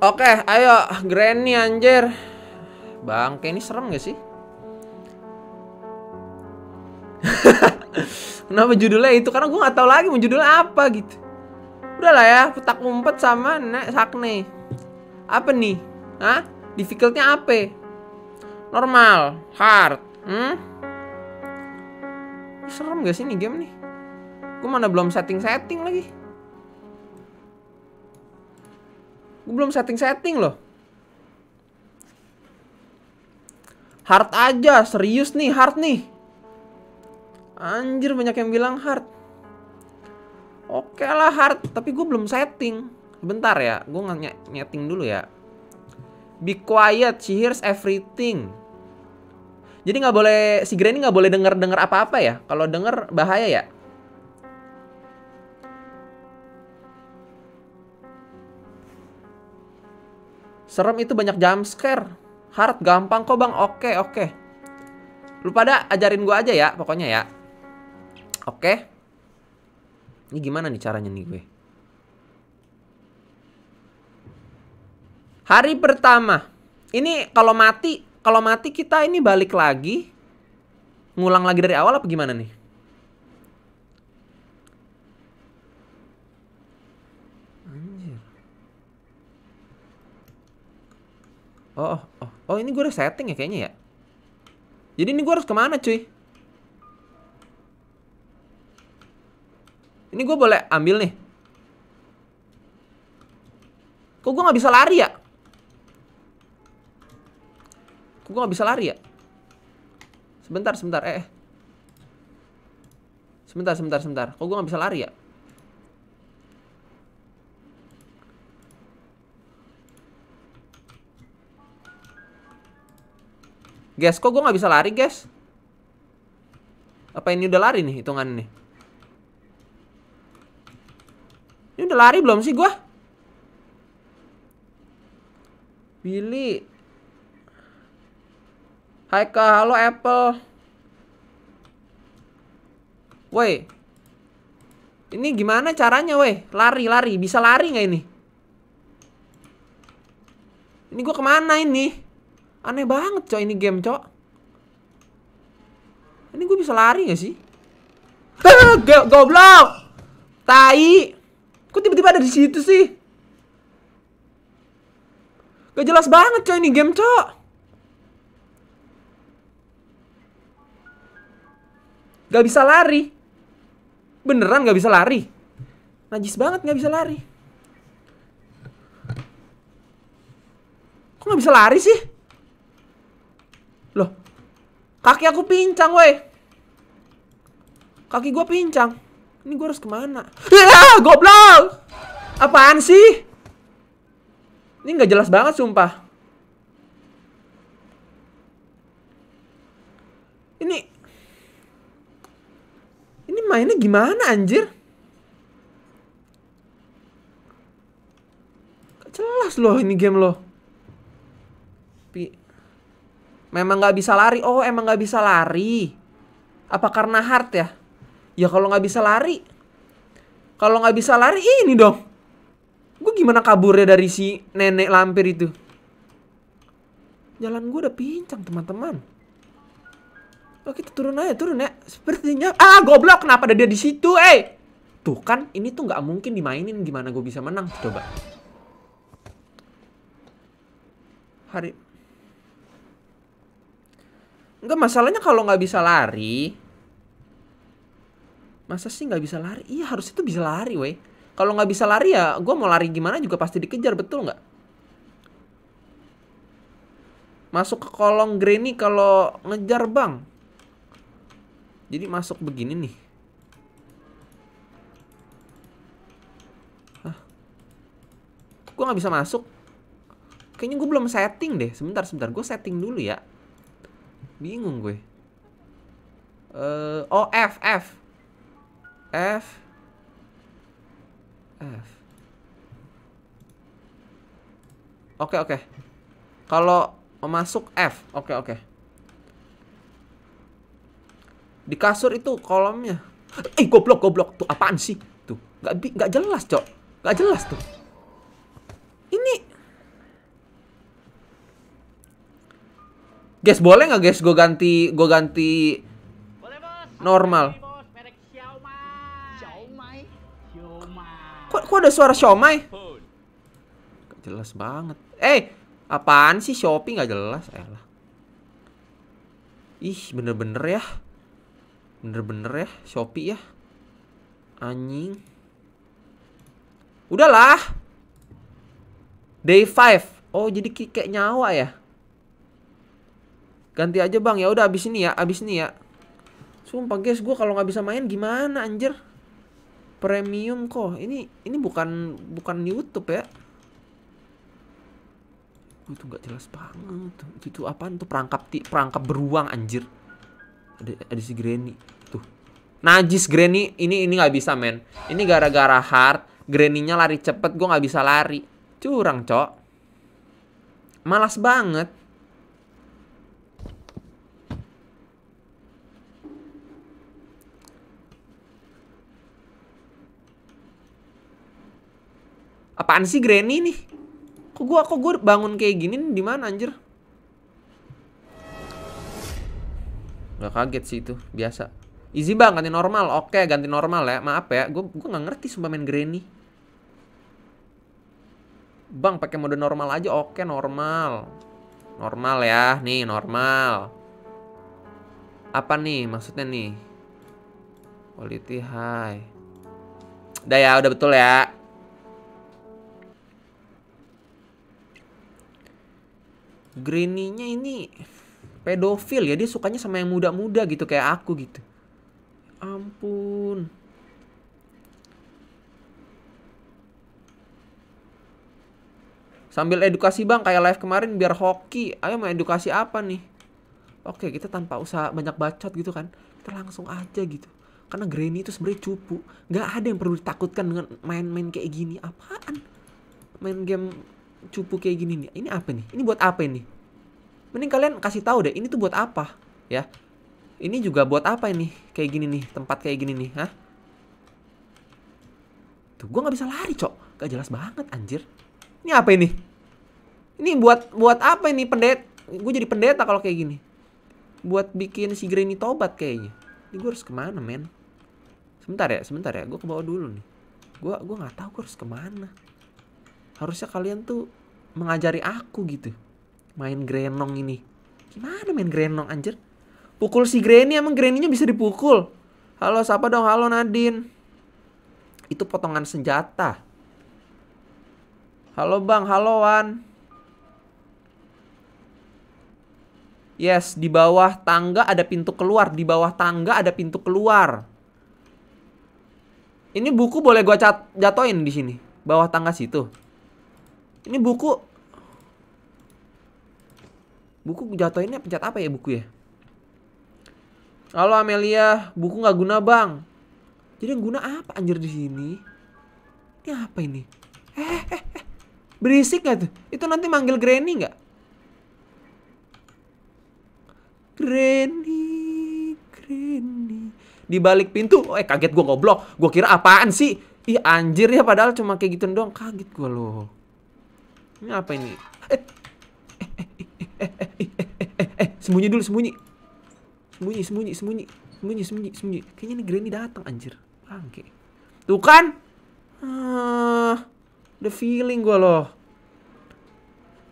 Oke, ayo Granny anjir. Bang, kayak ini serem gak sih? Kenapa judulnya itu? Karena gue nggak tahu lagi mau judulnya apa gitu. Udahlah ya, petak umpet sama Nek Sakne. Apa nih? Hah? Difficultnya apa? Normal, hard, hmm? Serem gak sih nih game nih? Gue mana belum setting-setting lagi. Gue belum setting-setting loh. Hard aja, serius nih, hard nih. Anjir banyak yang bilang hard. Oke lah hard, tapi gue belum setting. Bentar ya, gue nggak nyeting dulu ya. Be quiet, she hears everything. Jadi nggak boleh si Granny nggak boleh denger dengar apa-apa ya. Kalau denger bahaya ya. Serem itu banyak jump scare. Hard gampang kok bang. Oke oke. Lu pada ajarin gua aja ya pokoknya ya. Oke. Ini gimana nih caranya nih gue? Hari pertama. Ini kalau mati, kalau mati kita ini balik lagi. Ngulang lagi dari awal apa gimana nih? Anjir. Oh, oh, oh, oh ini gue udah setting ya kayaknya ya. Jadi ini gue harus ke mana cuy? Ini gue boleh ambil nih. Kok gue gak bisa lari ya? Kok gue gak bisa lari ya? Sebentar, sebentar. Eh, eh. Sebentar, sebentar, sebentar. Kok gue gak bisa lari ya? Guys, kok gue gak bisa lari, guys? Apa ini udah lari nih hitungan nih? Ini udah lari belum sih gue? Billy. Hai kak, halo Apple. Woi. Ini gimana caranya, woi? Lari, lari. Bisa lari nggak ini? Ini gue ke mana ini? Aneh banget, cok. Ini game, cok. Ini gue bisa lari gak sih? Goblok! Tai! Kok tiba-tiba ada di situ sih? Gak jelas banget coy ini game cok Gak bisa lari Beneran gak bisa lari Najis banget gak bisa lari Kok gak bisa lari sih? Kaki aku pincang woi Kaki gue pincang Ini gue harus ke mana? Ya goblok Apaan sih? Ini nggak jelas banget sumpah. Ini Ini mainnya gimana anjir? Jelas loh ini game loh. Memang nggak bisa lari. Oh, emang nggak bisa lari. Apa karena hard ya? Ya kalau nggak bisa lari. Kalau nggak bisa lari ini dong. Gue gimana kaburnya dari si nenek lampir itu? Jalan gue udah pincang teman-teman. Oh kita turun aja turun ya. Sepertinya ah goblok kenapa ada dia di situ eh? Tuh kan ini tuh nggak mungkin dimainin gimana gue bisa menang coba. Hari Enggak masalahnya kalau nggak bisa lari. Masa sih nggak bisa lari? Iya harus itu bisa lari weh. Kalau nggak bisa lari ya, gue mau lari gimana juga pasti dikejar, betul nggak? Masuk ke kolong Granny kalau ngejar bang. Jadi masuk begini nih. Gue nggak bisa masuk. Kayaknya gue belum setting deh. Sebentar, sebentar. Gue setting dulu ya. Bingung gue. Uh, oh, F, F. F. F. Oke oke. Kalau masuk F. Oke oke. Di kasur itu kolomnya. Eh goblok goblok tuh apaan sih? Tuh nggak nggak jelas cok. Nggak jelas tuh. Ini Guys, boleh nggak guys gue ganti gue ganti. Normal. Kok, kok ada suara? Gak jelas banget. Eh, apaan sih Shopee nggak jelas? Eh lah. Ih, bener-bener ya. Bener-bener ya Shopee ya. Anjing. Udahlah. Day 5. Oh, jadi kayak nyawa ya. Ganti aja bang. Ya udah abis ini ya abis ini ya. Sumpah guys gue kalau nggak bisa main gimana anjir? Premium kok. Ini ini bukan bukan YouTube ya. Itu nggak jelas banget. Itu tuh apaan tuh? Perangkap ti perangkap beruang anjir. Ada ada si Granny. Tuh. Najis Granny. Ini ini nggak bisa men. Ini gara-gara hard. Granny-nya lari cepet gue nggak bisa lari. Curang cok. Malas banget Apaan sih Granny nih? Kok gua kok gua bangun kayak gini di mana anjir? Gak kaget sih itu, biasa. Easy bang, ganti normal. Oke, ganti normal ya. Maaf ya, gua gua nggak ngerti sumpah main Granny. Bang, pakai mode normal aja. Oke, normal. Normal ya. Nih, normal. Apa nih maksudnya nih? Quality high. Udah ya, udah betul ya. Granny-nya ini pedofil ya dia sukanya sama yang muda-muda gitu kayak aku gitu. Ampun. Sambil edukasi bang kayak live kemarin biar hoki. Ayo mau edukasi apa nih? Oke kita tanpa usah banyak bacot gitu kan. Kita langsung aja gitu. Karena Granny itu sebenarnya cupu. Gak ada yang perlu ditakutkan dengan main-main kayak gini. Apaan? Main game cupu kayak gini nih. Ini apa nih? Ini buat apa ini? Mending kalian kasih tahu deh, ini tuh buat apa, ya? Ini juga buat apa ini? Kayak gini nih, tempat kayak gini nih, hah? Tuh, gua nggak bisa lari, cok. Gak jelas banget, anjir. Ini apa ini? Ini buat buat apa ini pendet? Gue jadi pendeta kalau kayak gini. Buat bikin si Granny tobat kayaknya. Ini gue harus ke mana, men? Sebentar ya, sebentar ya. Gue ke bawah dulu nih. Gue gua nggak tahu gue harus ke mana harusnya kalian tuh mengajari aku gitu. Main grenong ini. Gimana main grenong anjir? Pukul si Granny emang Granny-nya bisa dipukul? Halo siapa dong? Halo Nadine. Itu potongan senjata. Halo bang. Halo Wan. Yes di bawah tangga ada pintu keluar. Di bawah tangga ada pintu keluar. Ini buku boleh cat jatoin di sini. Bawah tangga situ ini buku Buku jatuhinnya pencet apa ya buku ya? Halo Amelia, buku nggak guna bang. Jadi yang guna apa anjir di sini? Ini apa ini? Eh, eh, eh. Berisik gak tuh? Itu nanti manggil Granny nggak? Granny, Granny. Di balik pintu, oh, eh kaget gua goblok. Gua kira apaan sih? Ih anjir ya padahal cuma kayak gitu doang. Kaget gua loh. Ini apa ini? Eh, sembunyi dulu, sembunyi. Sembunyi, sembunyi, sembunyi. Sembunyi, sembunyi, sembunyi. Kayaknya ini Granny datang anjir. Bangke. Tuh kan? Ah, the feeling gua loh.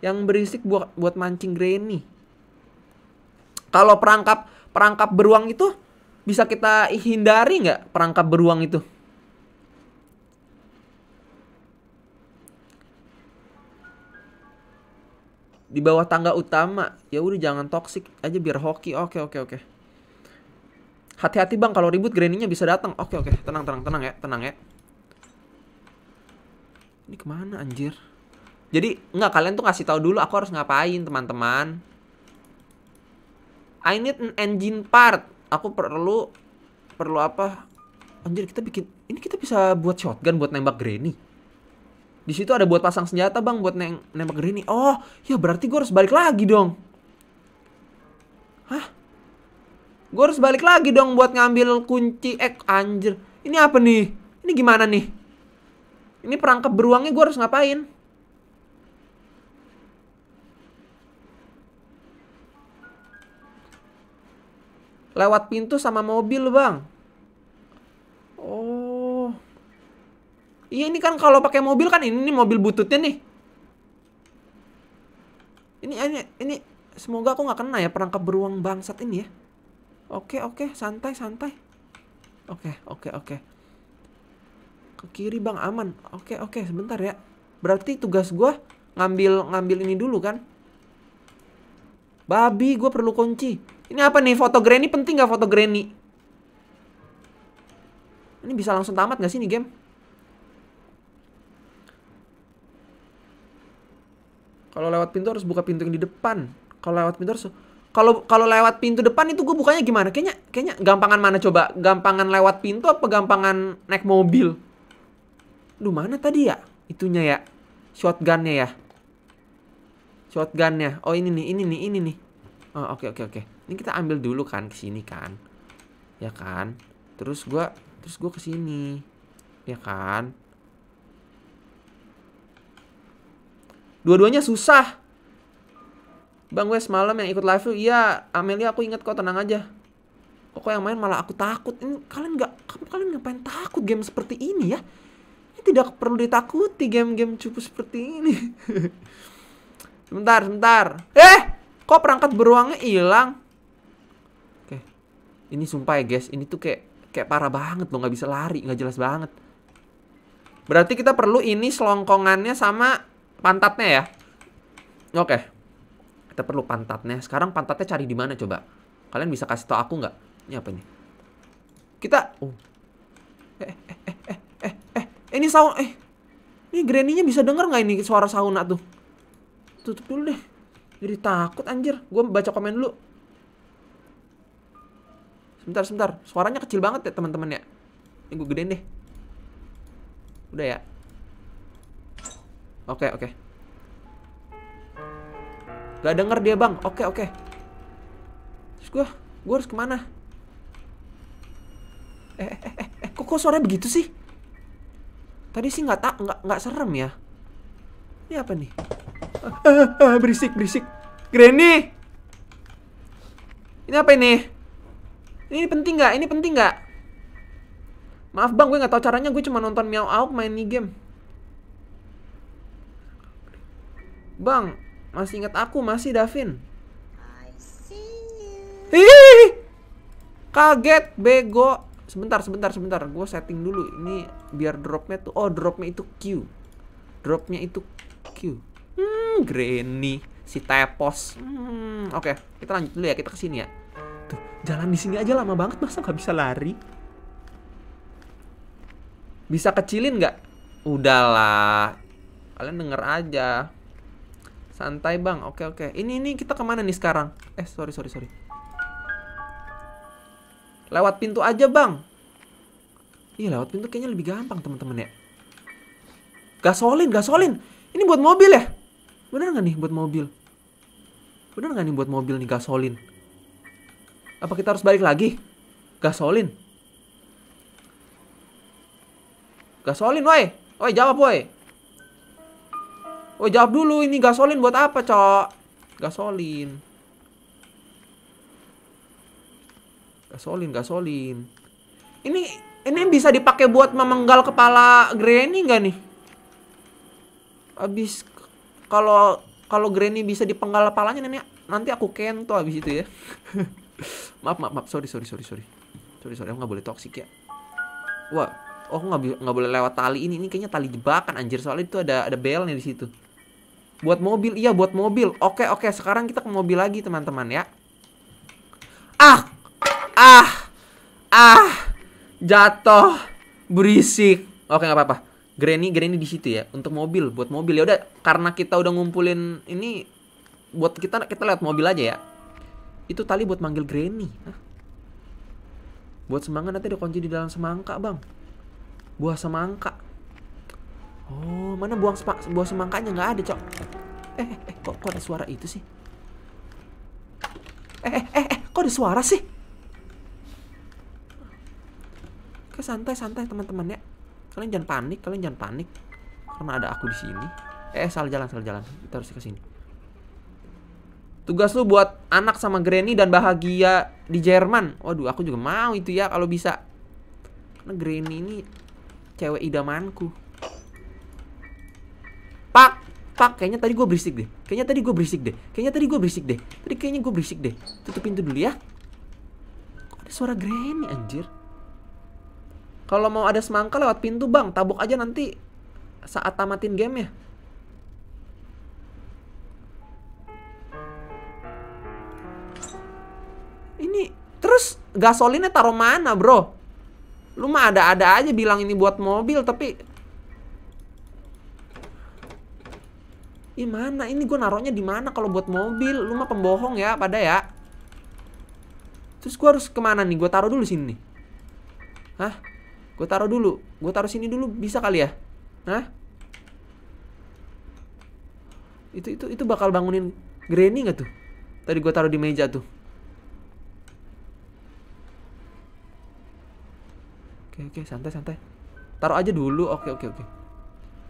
Yang berisik buat buat mancing Granny. Kalau perangkap perangkap beruang itu bisa kita hindari nggak perangkap beruang itu? Di bawah tangga utama. Ya udah jangan toksik aja biar hoki. Oke oke oke. Hati-hati bang kalau ribut Granny-nya bisa datang. Oke oke. Tenang tenang tenang ya tenang ya. Ini ke mana anjir? Jadi nggak kalian tuh kasih tahu dulu aku harus ngapain teman-teman. I need an engine part. Aku perlu perlu apa? Anjir kita bikin ini kita bisa buat shotgun buat nembak Granny di situ ada buat pasang senjata bang buat neng nembak Granny. Oh, ya berarti gue harus balik lagi dong. Hah? Gue harus balik lagi dong buat ngambil kunci. Eh, anjir. Ini apa nih? Ini gimana nih? Ini perangkap beruangnya gue harus ngapain? Lewat pintu sama mobil, Bang. Oh. Iya, ini kan kalau pakai mobil kan ini nih mobil bututnya nih. Ini ini ini semoga aku nggak kena ya perangkap beruang bangsat ini ya. Oke, oke, santai, santai. Oke, oke, oke. Ke kiri, Bang, aman. Oke, oke, sebentar ya. Berarti tugas gua ngambil ngambil ini dulu kan? Babi, gue perlu kunci. Ini apa nih? Foto Granny penting gak foto Granny? Ini bisa langsung tamat gak sih nih game? Kalau lewat pintu harus buka pintu yang di depan. Kalau lewat pintu harus kalau kalau lewat pintu depan itu gue bukanya gimana? Kayaknya kayaknya gampangan mana coba? Gampangan lewat pintu apa gampangan naik mobil? Duh mana tadi ya? Itunya ya. Shotgunnya ya. Shotgunnya. Oh ini nih, ini nih, ini nih. Oh oke okay, oke okay, oke. Okay. Ini kita ambil dulu kan ke sini kan. Ya kan? Terus gua terus gua ke sini. Ya kan? Dua-duanya susah. Bang Wes malam yang ikut live tuh iya Amelia aku inget kok tenang aja kok yang main malah aku takut ini kalian nggak kalian ngapain takut game seperti ini ya ini tidak perlu ditakuti game-game cupu seperti ini Sebentar, sebentar. Eh, kok perangkat beruangnya hilang? Oke. Ini sumpah ya, guys. Ini tuh kayak kayak parah banget loh, nggak bisa lari, nggak jelas banget. Berarti kita perlu ini selongkongannya sama pantatnya ya. Oke. Kita perlu pantatnya. Sekarang pantatnya cari di mana coba? Kalian bisa kasih tau aku nggak? Ini apa ini? Kita oh. Eh, eh, eh, eh, eh, eh. Ini sauna eh. Ini Granny-nya bisa denger nggak ini suara sauna tuh? tutup dulu deh jadi takut anjir gue baca komen dulu sebentar sebentar suaranya kecil banget ya teman-teman ya ini gue gedein deh udah ya oke oke gak denger dia bang oke oke terus gue gue harus ke mana eh eh eh, eh kok, kok suaranya begitu sih tadi sih nggak tak nggak nggak serem ya ini apa nih Ah, berisik, berisik. Granny. Ini apa ini? Ini penting nggak? Ini penting nggak? Maaf bang, gue nggak tahu caranya. Gue cuma nonton Meow Out main nih game. Bang, masih ingat aku masih Davin? Hihihi. Kaget, bego. Sebentar, sebentar, sebentar. Gue setting dulu. Ini biar dropnya tuh. Oh, dropnya itu Q. Dropnya itu Q. Hmm, Granny, si Tepos. Hmm, oke, okay. kita lanjut dulu ya. Kita ke sini ya. Tuh, jalan di sini aja lama banget masa nggak bisa lari? Bisa kecilin nggak? Udahlah, kalian denger aja. Santai bang, oke oke. Ini ini kita ke mana nih sekarang? Eh sorry sorry sorry. Lewat pintu aja bang. Iya lewat pintu kayaknya lebih gampang teman-teman ya. Gasolin, gasolin. Ini buat mobil ya? Bener nggak nih buat mobil? Bener nggak nih buat mobil nih gasolin? Apa kita harus balik lagi? Gasolin. Gasolin, woi. Woi, jawab, woi. Woi, jawab dulu ini gasolin buat apa, Cok? Gasolin. Gasolin, gasolin. Ini ini bisa dipakai buat memenggal kepala Granny nggak nih? Abis kalau kalau Granny bisa dipenggal kepalanya nenek nanti aku kento abis itu ya maaf maaf maaf sorry sorry sorry sorry sorry sorry aku nggak boleh toksik ya wah oh nggak nggak boleh lewat tali ini ini kayaknya tali jebakan anjir soalnya itu ada ada belnya di situ buat mobil iya buat mobil. Oke oke sekarang kita ke mobil lagi teman-teman ya. Ah ah ah jatuh berisik. Oke nggak apa-apa. Granny Granny di situ ya untuk mobil buat mobil. Ya udah karena kita udah ngumpulin ini buat kita kita lihat mobil aja ya. Itu tali buat manggil Granny. Hah? buat semangka nanti ada kunci di dalam semangka bang. Buah semangka oh mana buang buah semangkanya? Nggak ada cok. Eh, eh eh kok kok ada suara itu sih? Eh eh eh, eh kok ada suara sih? Oke santai santai teman-teman ya. Kalian jangan panik kalian jangan panik. Karena ada aku di sini. Eh salah jalan salah jalan. Kita harus ke sini. Tugas lu buat anak sama Granny dan bahagia di Jerman. Waduh, aku juga mau itu ya kalau bisa. Karena Granny ini cewek idamanku. Pak, Pak, kayaknya tadi gue berisik deh. Kayaknya tadi gue berisik deh. Kayaknya tadi gue berisik deh. Tadi kayaknya gue berisik deh. Tutup pintu dulu ya. Kok ada suara Granny anjir? Kalau mau ada semangka lewat pintu bang, tabok aja nanti saat tamatin game ya. Ini terus gasolinnya taruh mana bro? Lu mah ada-ada aja bilang ini buat mobil tapi Ih mana ini gue naruhnya di mana kalau buat mobil? Lu mah pembohong ya pada ya. Terus gue harus ke mana nih? Gue taruh dulu sini. Hah? Gue taruh dulu. Gue taruh sini dulu bisa kali ya? Hah? Itu itu itu bakal bangunin Granny nggak tuh? Tadi gue taruh di meja tuh. Oke oke santai santai. Taruh aja dulu. Oke oke oke.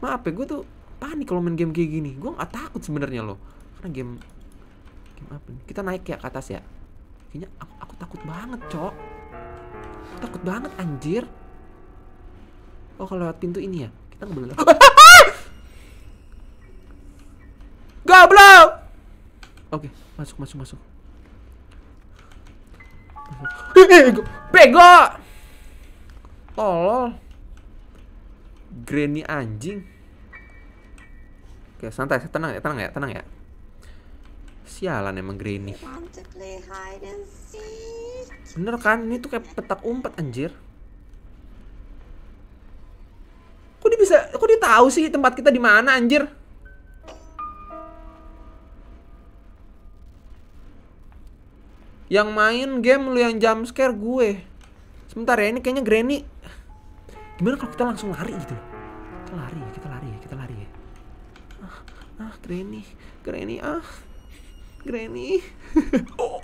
Maaf ya gue tuh panik kalau main game kayak gini. Gue nggak takut sebenarnya loh. Karena game game apa nih? Kita naik ya ke atas ya. Kayaknya aku, aku takut banget, Cok. Aku takut banget anjir. Oh, kalau lewat pintu ini ya. Kita nggak boleh. Goblok. Oke, masuk masuk masuk. Masuk. Bego. Bego. Tolol. Granny anjing. Oke, santai, tenang ya, tenang ya, tenang ya. Sialan emang Granny. Bener kan? Ini tuh kayak petak umpet anjir. Kok dia bisa, kok dia tahu sih tempat kita di mana anjir? Yang main game lu yang jump scare gue. Sebentar ya, ini kayaknya Granny. Gimana kalau kita langsung lari gitu? Kita lari ya, kita lari ya, kita lari ya. Ah, ah Granny, Granny, ah. Granny. oh,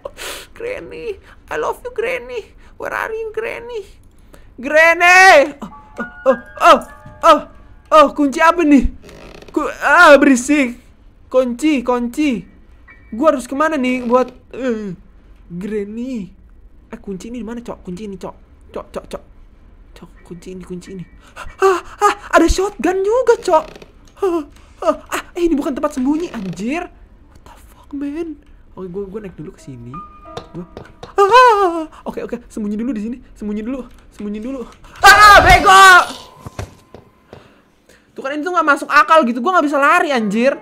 Granny. I love you, Granny. Where are you, Granny? Granny! Oh, oh, oh, oh, oh, kunci apa nih? Ku, ah, berisik. Kunci, kunci. Gua harus ke mana nih buat eh, Granny? Eh, kunci ini mana, Cok? Kunci ini, Cok. Cok, Cok, Cok. Cok, kunci ini, kunci ini. Ah, ah, ada shotgun juga, Cok. Ah, ah, eh, ini bukan tempat sembunyi, anjir. What the fuck, man? Oke, gue gue naik dulu ke sini. Gua Ah, oke oke, sembunyi dulu di sini. Sembunyi dulu, sembunyi dulu. Ah, bego! Tuh kan ini tuh nggak masuk akal gitu. Gue nggak bisa lari, anjir.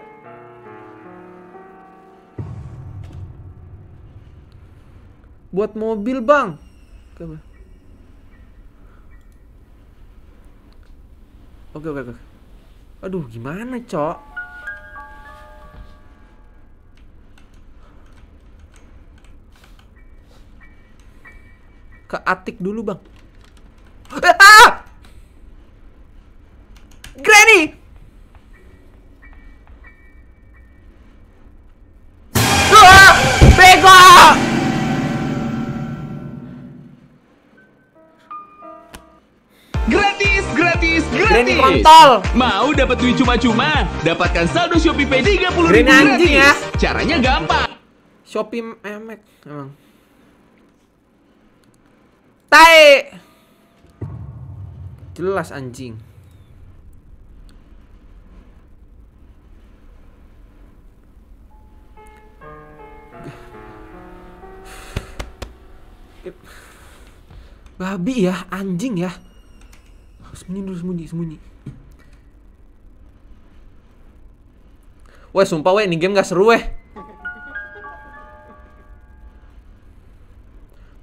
Buat mobil, bang. Oke oke oke. Aduh, gimana, cok? Ke Atik dulu, Bang. Ah! Gratis, gratis. kontol. Mau dapat duit cuma-cuma? Dapatkan saldo Shopee Pay 30 Granny anjing ya. Caranya gampang. Shopee memek emang. Tai. Jelas anjing. Babi ya, anjing ya. Sembunyi dulu, sembunyi, sembunyi. Weh, sumpah weh, ini game gak seru weh.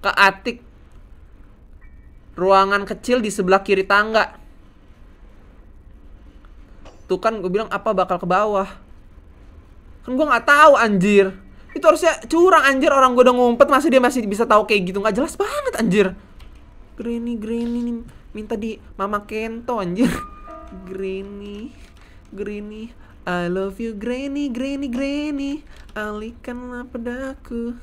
Ke Atik. Ruangan kecil di sebelah kiri tangga. Tuh kan gue bilang apa bakal ke bawah. Kan gue nggak tahu anjir. Itu harusnya curang anjir orang gue udah ngumpet masih dia masih bisa tahu kayak gitu nggak jelas banget anjir. Granny Granny minta di Mama Kento anjir. Granny Granny I love you Granny Granny Granny Alihkanlah padaku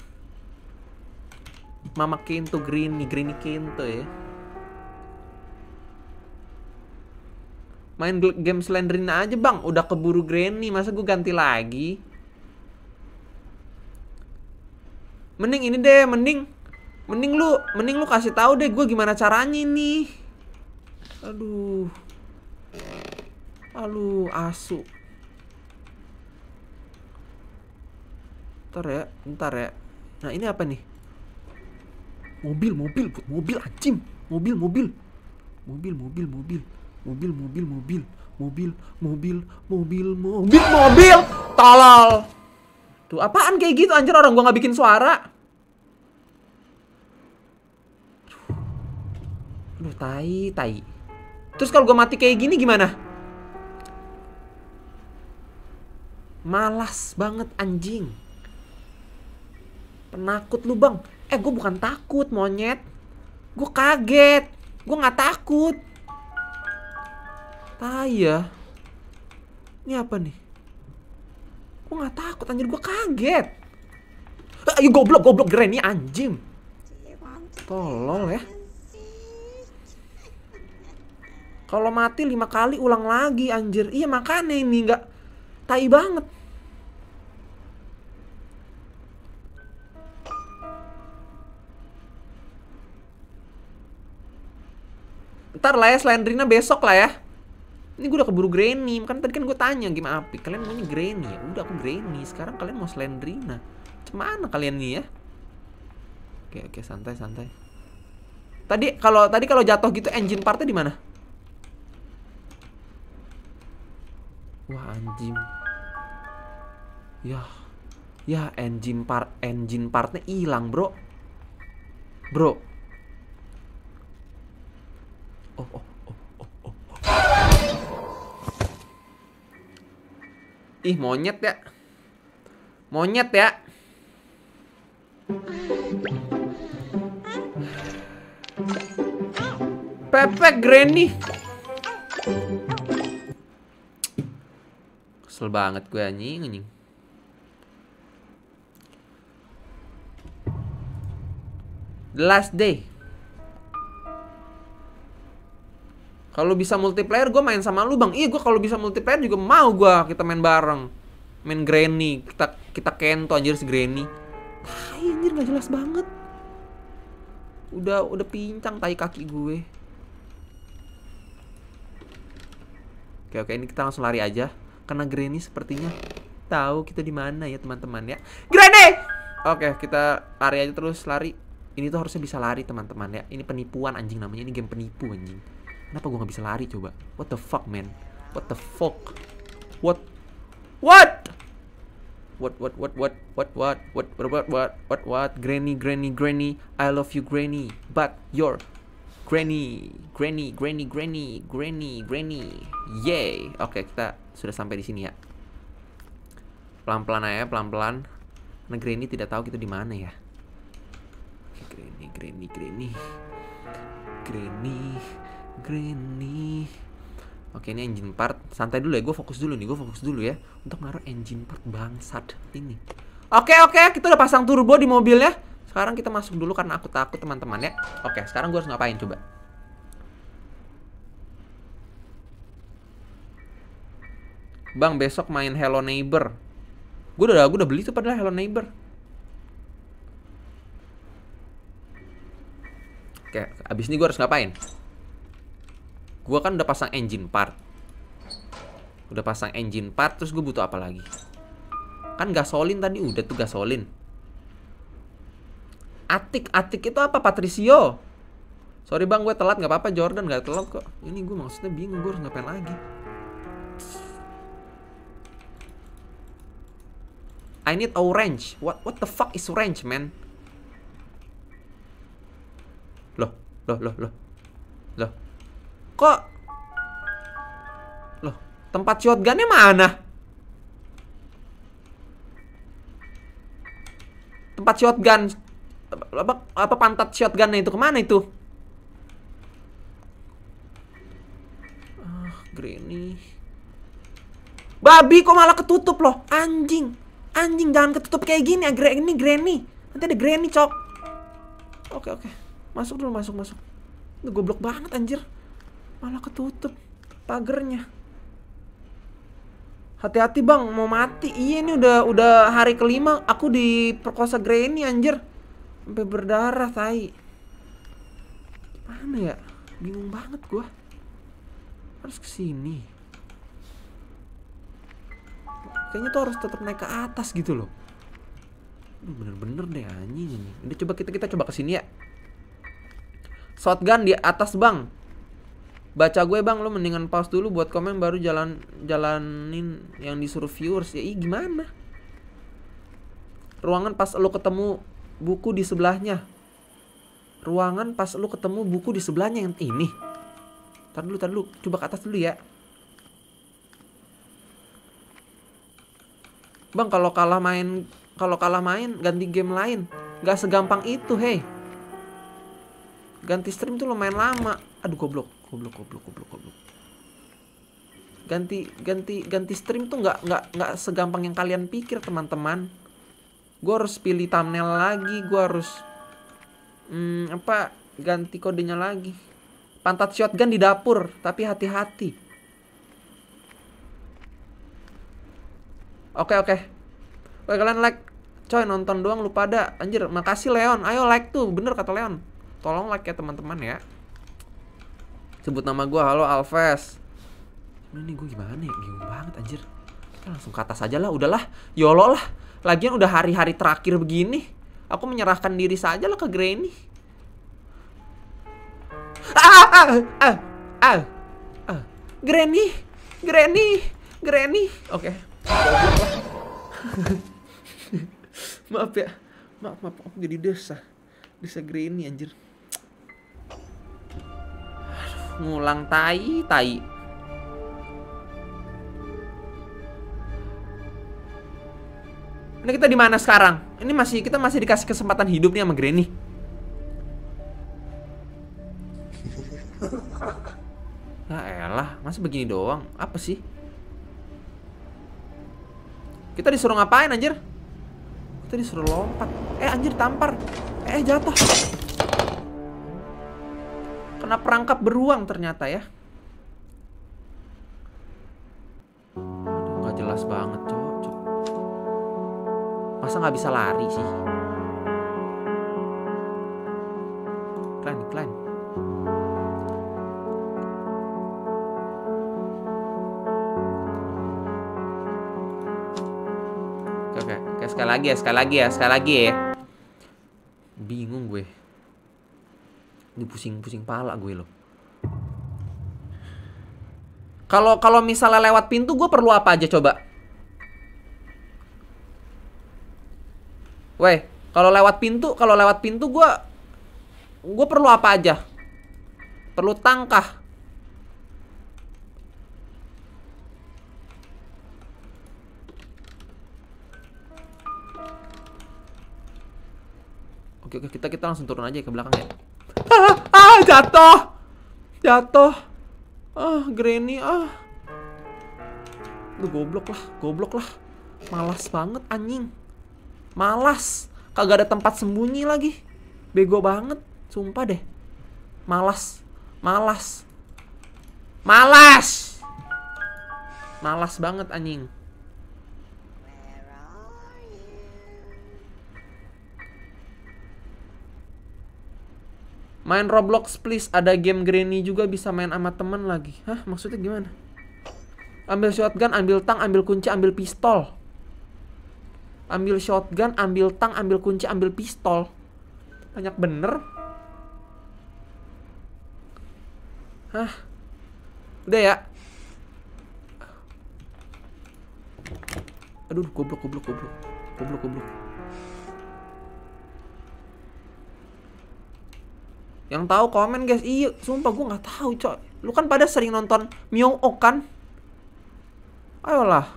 Mama Kento Granny Granny Kento ya. Main game Slenderina aja bang. Udah keburu Granny Masa gue ganti lagi? Mending ini deh, mending mending lu mending lu kasih tahu deh gue gimana caranya nih. Aduh. Aduh, asu. Ntar ya, ntar ya. Nah, ini apa nih? Mobil, mobil, mobil anjing. Mobil, mobil. Mobil, mobil, mobil. Mobil, mobil, mobil. Mobil, mobil, mobil, mobil, mobil. Tolol. Tuh, apaan kayak gitu anjir orang gua nggak bikin suara. Aduh, tai, tai. Terus kalau gua mati kayak gini gimana? Malas banget anjing. Penakut lu bang. Eh gue bukan takut monyet. Gue kaget. Gue nggak takut. Tai ya. Ini apa nih? Gue nggak takut anjir gue kaget. Ayo goblok goblok Granny anjing. To Tolol ya. Kalau mati lima kali ulang lagi anjir. Iya makanya ini nggak tai banget. Ntar lah ya Slendrina besok lah ya. Ini gue udah keburu Granny. Kan tadi kan gue tanya game api. Kalian maunya Granny ya? Udah aku Granny. Sekarang kalian mau Slendrina. Cemana kalian nih ya? Oke oke santai santai. Tadi kalau tadi kalau jatuh gitu engine partnya di mana? Wah anjing. Ya. Ya engine part engine partnya hilang, Bro. Bro. Oh, oh, oh, oh, oh. Ih, monyet ya. Monyet ya. Pepe Granny. Kesel banget gue anjing anjing. The last day. Kalau bisa multiplayer gue main sama lu bang. Iya gue kalau bisa multiplayer juga mau gue kita main bareng. Main Granny. Kita kita kento anjir si Granny. Tai anjir gak jelas banget. Udah udah pincang tai kaki gue. Oke oke ini kita langsung lari aja. Karena Granny sepertinya tahu kita di mana ya teman-teman ya. Granny! Oke kita lari aja terus lari. Ini tuh harusnya bisa lari teman-teman ya. Ini penipuan anjing namanya. Ini game penipu anjing. Kenapa gue nggak bisa lari coba? What the fuck man? What the fuck? What? What? What what what what what what what what what what what what Granny Granny Granny I love you Granny but you're Granny Granny Granny Granny Granny Granny. Yay. Oke kita sudah sampai di sini ya. Pelan-pelan aja pelan-pelan. Karena Granny tidak tahu kita di mana ya. Granny Granny Granny. Granny Granny. Oke ini engine part. Santai dulu ya Gue fokus dulu nih Gue fokus dulu ya. Untuk naruh engine part bangsat ini. Oke oke Kita udah pasang turbo di mobilnya Sekarang kita masuk dulu Karena aku takut teman-teman ya. Oke sekarang gue harus ngapain coba? Bang besok main Hello Neighbor. Gue udah, gue udah beli tuh padahal Hello Neighbor. Oke, abis ini gue harus ngapain? Gue kan udah pasang engine part. Udah pasang engine part Terus gue butuh apa lagi? Kan gasolin tadi udah tuh gasolin Atik, Atik itu apa Patricio? Sorry bang gue telat nggak apa-apa Jordan nggak telat kok Ini gue maksudnya bingung gue harus ngapain lagi I need orange What what the fuck is orange man? Loh, loh, loh, loh Loh Kok Loh, tempat shotgunnya mana? Tempat shotgun apa, apa pantat shotgunnya itu ke mana itu? Ah, Granny Babi kok malah ketutup loh. Anjing. Anjing jangan ketutup kayak gini. Ya Granny Granny Nanti ada Granny cok. Oke oke. Masuk dulu masuk masuk. Ini goblok banget anjir. Malah ketutup Pagernya. Hati-hati bang, mau mati. Iya ini udah udah hari kelima. Aku diperkosa Granny anjir. Sampai berdarah tai. Mana ya? Bingung banget gua. Harus ke sini. Kayaknya tuh harus tetap naik ke atas gitu loh. Bener-bener deh anjing ini. Udah coba kita kita coba ke sini ya. Shotgun di atas bang. Baca gue bang, lu mendingan pause dulu buat komen baru jalan jalanin yang disuruh viewers ya. Ih gimana? Ruangan pas lu ketemu buku di sebelahnya. Ruangan pas lu ketemu buku di sebelahnya yang ini. Tar dulu, tar dulu. Coba ke atas dulu ya. Bang, kalau kalah main kalau kalah main ganti game lain. Gak segampang itu, hei. Ganti stream tuh lumayan lama. Aduh goblok, goblok, goblok, goblok, goblok. Ganti ganti ganti stream tuh nggak nggak nggak segampang yang kalian pikir teman-teman. Gue harus pilih thumbnail lagi, gue harus hmm, apa ganti kodenya lagi. Pantat shotgun di dapur, tapi hati-hati. Oke oke. Oke kalian like. Coy nonton doang lu pada Anjir makasih Leon. Ayo like tuh bener kata Leon. Tolong like ya teman-teman ya. Sebut nama gua. Halo Alves. Ini gue gimana ya? Bingung banget anjir. Kita langsung ke atas aja lah Udahlah. Yolo lah Lagian udah hari-hari terakhir begini Aku menyerahkan diri saja lah ke Granny. Ah ah ah ah ah. Granny Granny Granny. Oke. Maaf ya maaf maaf aku jadi desa desa Granny anjir. Aduh, ngulang tai tai ini kita di mana sekarang ini masih kita masih dikasih kesempatan hidup nih sama Granny Nah elah, masa begini doang? Apa sih? Kita disuruh ngapain anjir? Kita disuruh lompat. Eh anjir tampar. Eh jatuh. Kena perangkap beruang ternyata ya. Aduh nggak jelas banget cowok. Masa nggak bisa lari sih? Klan, klan. Oke, oke, oke, sekali lagi ya, sekali lagi ya, sekali lagi ya. Bingung gue. Ini pusing-pusing pala gue loh. Kalau kalau misalnya lewat pintu gue perlu apa aja coba? Weh, kalau lewat pintu, kalau lewat pintu gue gue perlu apa aja? Perlu tangkah. Oke, oke, kita kita langsung turun aja ke belakang ya. Ah, ah jatuh. Jatuh. Ah, Granny ah. Lu goblok lah, goblok lah. Malas banget anjing. Malas. Kagak ada tempat sembunyi lagi. Bego banget, sumpah deh. Malas. Malas. Malas. Malas banget anjing. Main Roblox please, ada game Granny juga bisa main sama temen lagi. Hah, maksudnya gimana? Ambil shotgun, ambil tang, ambil kunci, ambil pistol. Ambil shotgun, ambil tang, ambil kunci, ambil pistol. Banyak bener. Hah? Udah ya? Aduh, goblok, goblok, goblok. Goblok, goblok. Yang tahu komen guys. Iya, sumpah gue nggak tahu, coy. Lu kan pada sering nonton Myung Ok kan? Ayolah.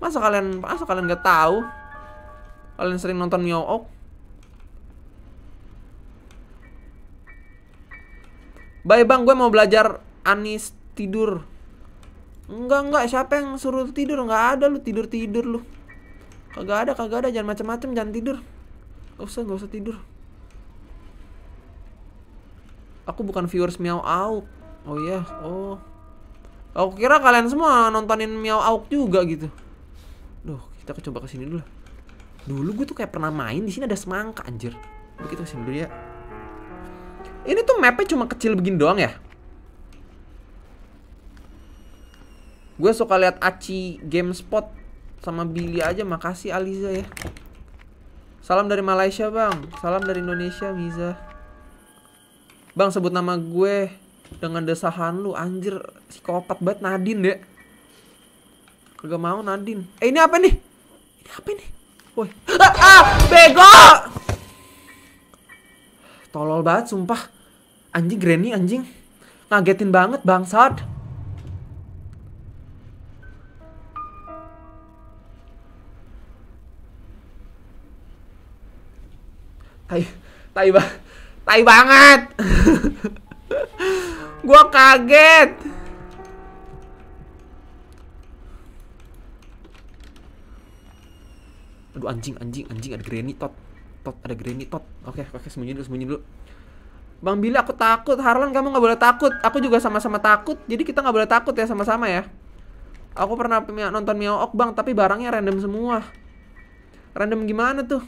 Masa kalian masa kalian nggak tahu? Kalian sering nonton Myung Ok? Bye bang, gue mau belajar Anis tidur. Enggak enggak, siapa yang suruh tidur? Enggak ada lu tidur tidur lu. Kagak ada, kagak ada. Jangan macam-macam, jangan tidur. Gak usah, gak usah tidur. Aku bukan viewers Miao Auk. Oh iya, oh. Aku kira kalian semua nontonin Miao Auk juga gitu. Duh, kita coba ke sini dulu. lah. Dulu gue tuh kayak pernah main di sini ada semangka anjir. Coba kita ke sini dulu ya. Ini tuh mapnya cuma kecil begini doang ya? Gue suka lihat Aci Gamespot sama Billy aja. Makasih Aliza ya. Salam dari Malaysia bang. Salam dari Indonesia Miza. Bang sebut nama gue dengan desahan lu anjir psikopat banget Nadine deh. Kagak mau Nadine. Eh ini apa nih? Ini apa nih? Woi. Ah, ah, bego. Tolol banget sumpah. Anjing Granny anjing. Ngagetin banget bangsat. Tai tai ba tai banget. Gua kaget. Aduh anjing anjing anjing ada granny tot. Tot ada granny tot. Oke oke sembunyi dulu sembunyi dulu. Bang Billy aku takut. Harlan kamu nggak boleh takut. Aku juga sama-sama takut. Jadi kita nggak boleh takut ya sama-sama ya. Aku pernah nonton Miao Ok bang Tapi barangnya random semua. Random gimana tuh?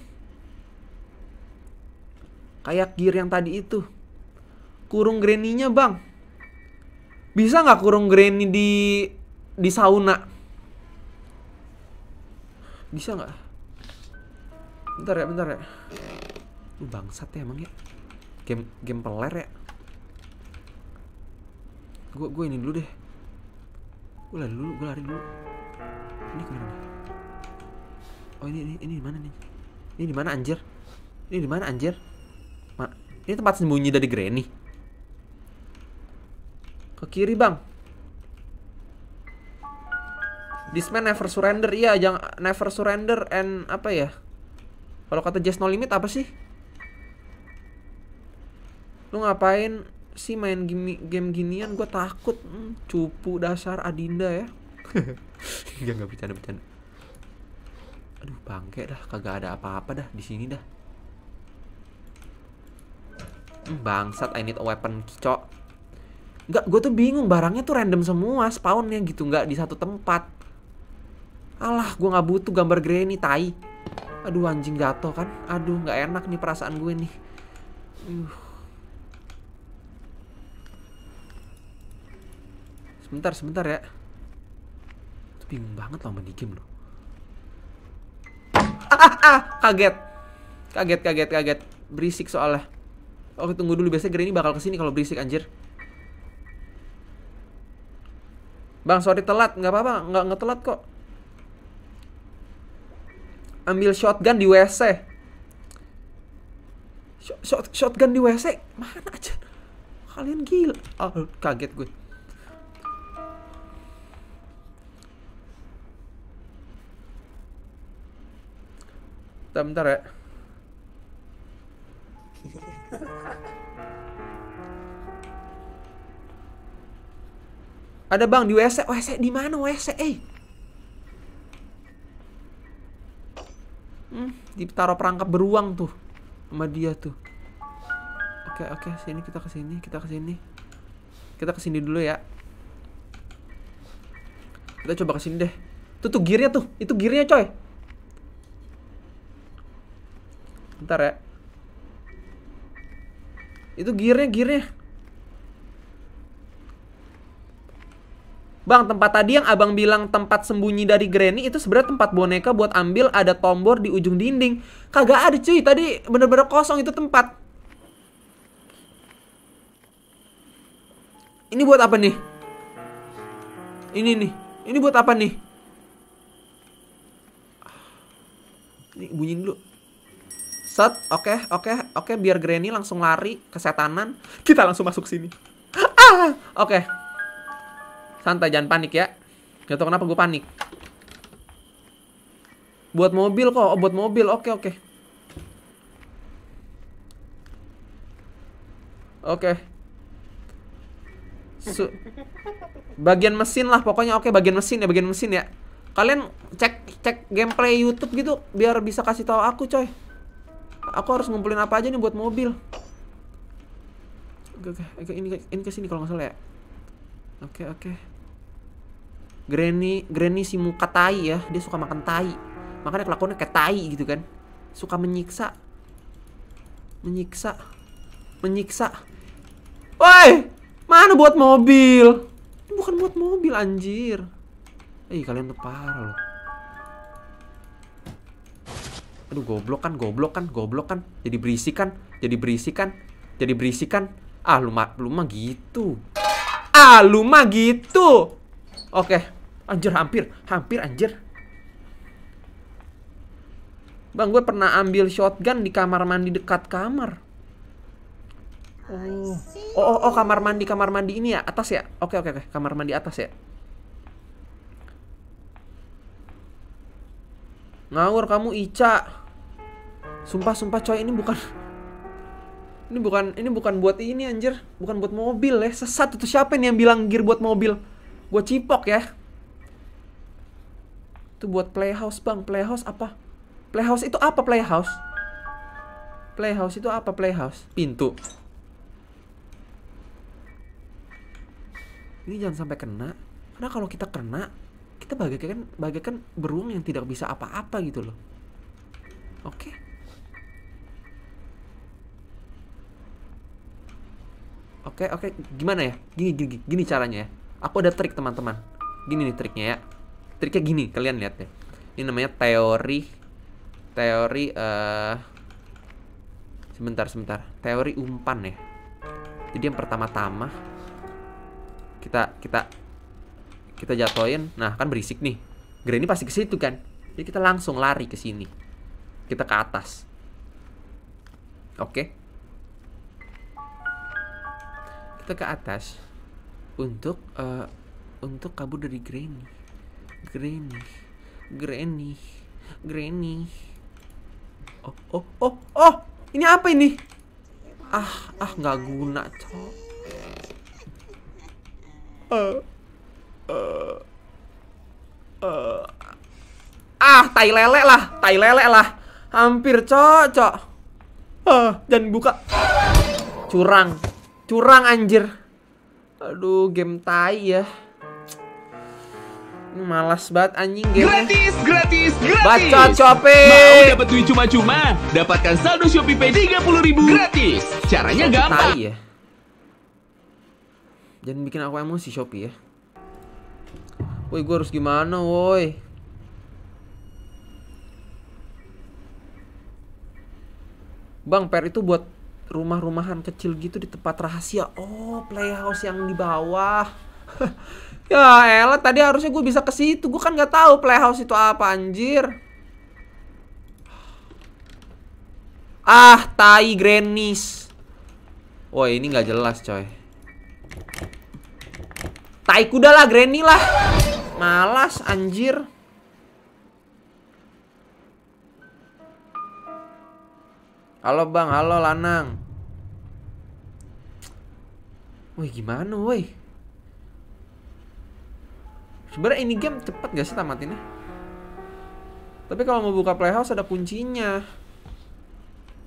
Kayak gear yang tadi itu. Kurung granny-nya bang. Bisa nggak kurung granny di Di sauna? Bisa nggak Bentar ya bentar ya. Lu bangsat ya emang ya. Game game peler ya. Gue gue ini dulu deh. Gue lari dulu gue lari dulu. Ini ke mana nih? Oh ini ini ini di mana nih? Ini di mana anjir? Ini di mana anjir? Ma ini tempat sembunyi dari Granny. Ke kiri bang. This man never surrender. Iya jangan never surrender and apa ya Kalau kata Just No Limit apa sih Lu ngapain sih main game, game ginian? Gue takut. Hmm, cupu dasar Adinda ya. Enggak enggak bercanda bercanda. Aduh bangke dah, kagak ada apa-apa dah di sini dah. Hmm, bangsat, I need a weapon, cok. Enggak, gue tuh bingung barangnya tuh random semua spawnnya gitu, nggak di satu tempat. Alah, gue nggak butuh gambar granny, tai. Aduh anjing jatuh kan. Aduh, nggak enak nih perasaan gue nih. Uh. Sebentar, sebentar ya. Bingung banget loh di game loh. Ah, ah, ah, kaget. Kaget, kaget, kaget. Berisik soalnya. Oke, tunggu dulu. Biasanya Granny bakal ke sini kalau berisik anjir. Bang, sorry telat. Nggak apa-apa. Nggak, nggak telat kok. Ambil shotgun di WC. Shot, shot, shotgun di WC? Mana aja? Kalian gila. Oh, kaget gue. Bentar, bentar ya. Ada bang di WC. WC di mana WC? Eh. Hmm, ditaruh perangkap beruang tuh sama dia tuh. Oke, oke, sini kita ke sini, kita ke sini. Kita ke sini dulu ya. Kita coba ke sini deh. Tuh tuh gearnya tuh, itu gearnya coy. Bentar ya. Itu gearnya, gearnya. Bang, tempat tadi yang abang bilang tempat sembunyi dari Granny itu sebenarnya tempat boneka buat ambil ada tombor di ujung dinding. Kagak ada cuy, tadi bener-bener kosong itu tempat. Ini buat apa nih? Ini nih, ini buat apa nih? Ini bunyiin dulu. Set, oke, oke, oke, biar Granny langsung lari ke setanan. Kita langsung masuk sini. Ah, oke. Santai, jangan panik ya. Gak tau kenapa gue panik. Buat mobil kok, oh, buat mobil. Oke, oke. Oke. Su bagian mesin lah pokoknya oke bagian mesin ya bagian mesin ya kalian cek cek gameplay YouTube gitu biar bisa kasih tahu aku coy aku harus ngumpulin apa aja nih buat mobil oke oke, ini ini ke sini kalau nggak salah ya oke oke Granny, Granny si muka tai ya. Dia suka makan tai. Makanya kelakuannya kayak tai gitu kan. Suka menyiksa. Menyiksa. Menyiksa. Woi, mana buat mobil? Ini bukan buat mobil anjir. Eh, kalian tuh parah loh. Aduh, goblok kan, goblok kan, goblok kan. Jadi berisik kan, jadi berisik kan, jadi berisik kan. Ah, lu mah, lu mah gitu. Ah, lu mah gitu. Oke, anjir hampir, hampir anjir. Bang, gue pernah ambil shotgun di kamar mandi dekat kamar. Oh. oh, oh, oh, kamar mandi, kamar mandi ini ya, atas ya? Oke, oke, oke, kamar mandi atas ya. Ngawur kamu Ica. Sumpah, sumpah coy, ini bukan ini bukan ini bukan buat ini anjir, bukan buat mobil ya. Sesat itu siapa nih yang bilang gear buat mobil? Gue cipok ya. Itu buat playhouse, Bang. Playhouse apa? Playhouse itu apa playhouse? Playhouse itu apa playhouse? Pintu. Ini jangan sampai kena. Karena kalau kita kena, kita bagaikan bagaikan beruang yang tidak bisa apa-apa gitu loh. Oke. Oke, oke. Gimana ya? Gini, gini, gini caranya ya. Aku ada trik teman-teman. Gini nih triknya ya. Triknya gini, kalian lihat ya. Ini namanya teori teori eh sebentar sebentar. Teori umpan ya. Jadi yang pertama-tama kita kita kita jatoin. Nah, kan berisik nih. Granny pasti ke situ kan. Jadi kita langsung lari ke sini. Kita ke atas. Oke. Kita ke atas untuk eh, untuk kabur dari Granny. Granny. Granny. Granny. Oh, oh, oh, oh. Ini apa ini? Ah, ah nggak guna, cok. Eh, eh, eh. Ah, tai lele lah, tai lele lah. Hampir cocok. Ah, jangan buka. Curang. Curang anjir. Aduh, game tai ya. Ini malas banget anjing game. Gratis, gratis, gratis. Bacot Mau Shopee. dapat duit cuma-cuma? Dapatkan saldo Shopee Pay 30.000 gratis. Caranya gampang. Tai ya. Jangan bikin aku emosi Shopee ya. Woi, gue harus gimana, woi? Bang, per itu buat rumah-rumahan kecil gitu di tempat rahasia. Oh, playhouse yang di bawah. ya elah, tadi harusnya gue bisa ke situ. Gue kan nggak tahu playhouse itu apa, anjir. Ah, tai Grannies. Woi, ini nggak jelas, coy. Tai kuda lah, Granny lah. Malas, anjir. Halo bang, halo lanang. Woi gimana woi? Sebenarnya ini game cepet gak sih tamatinnya? Tapi kalau mau buka playhouse ada kuncinya.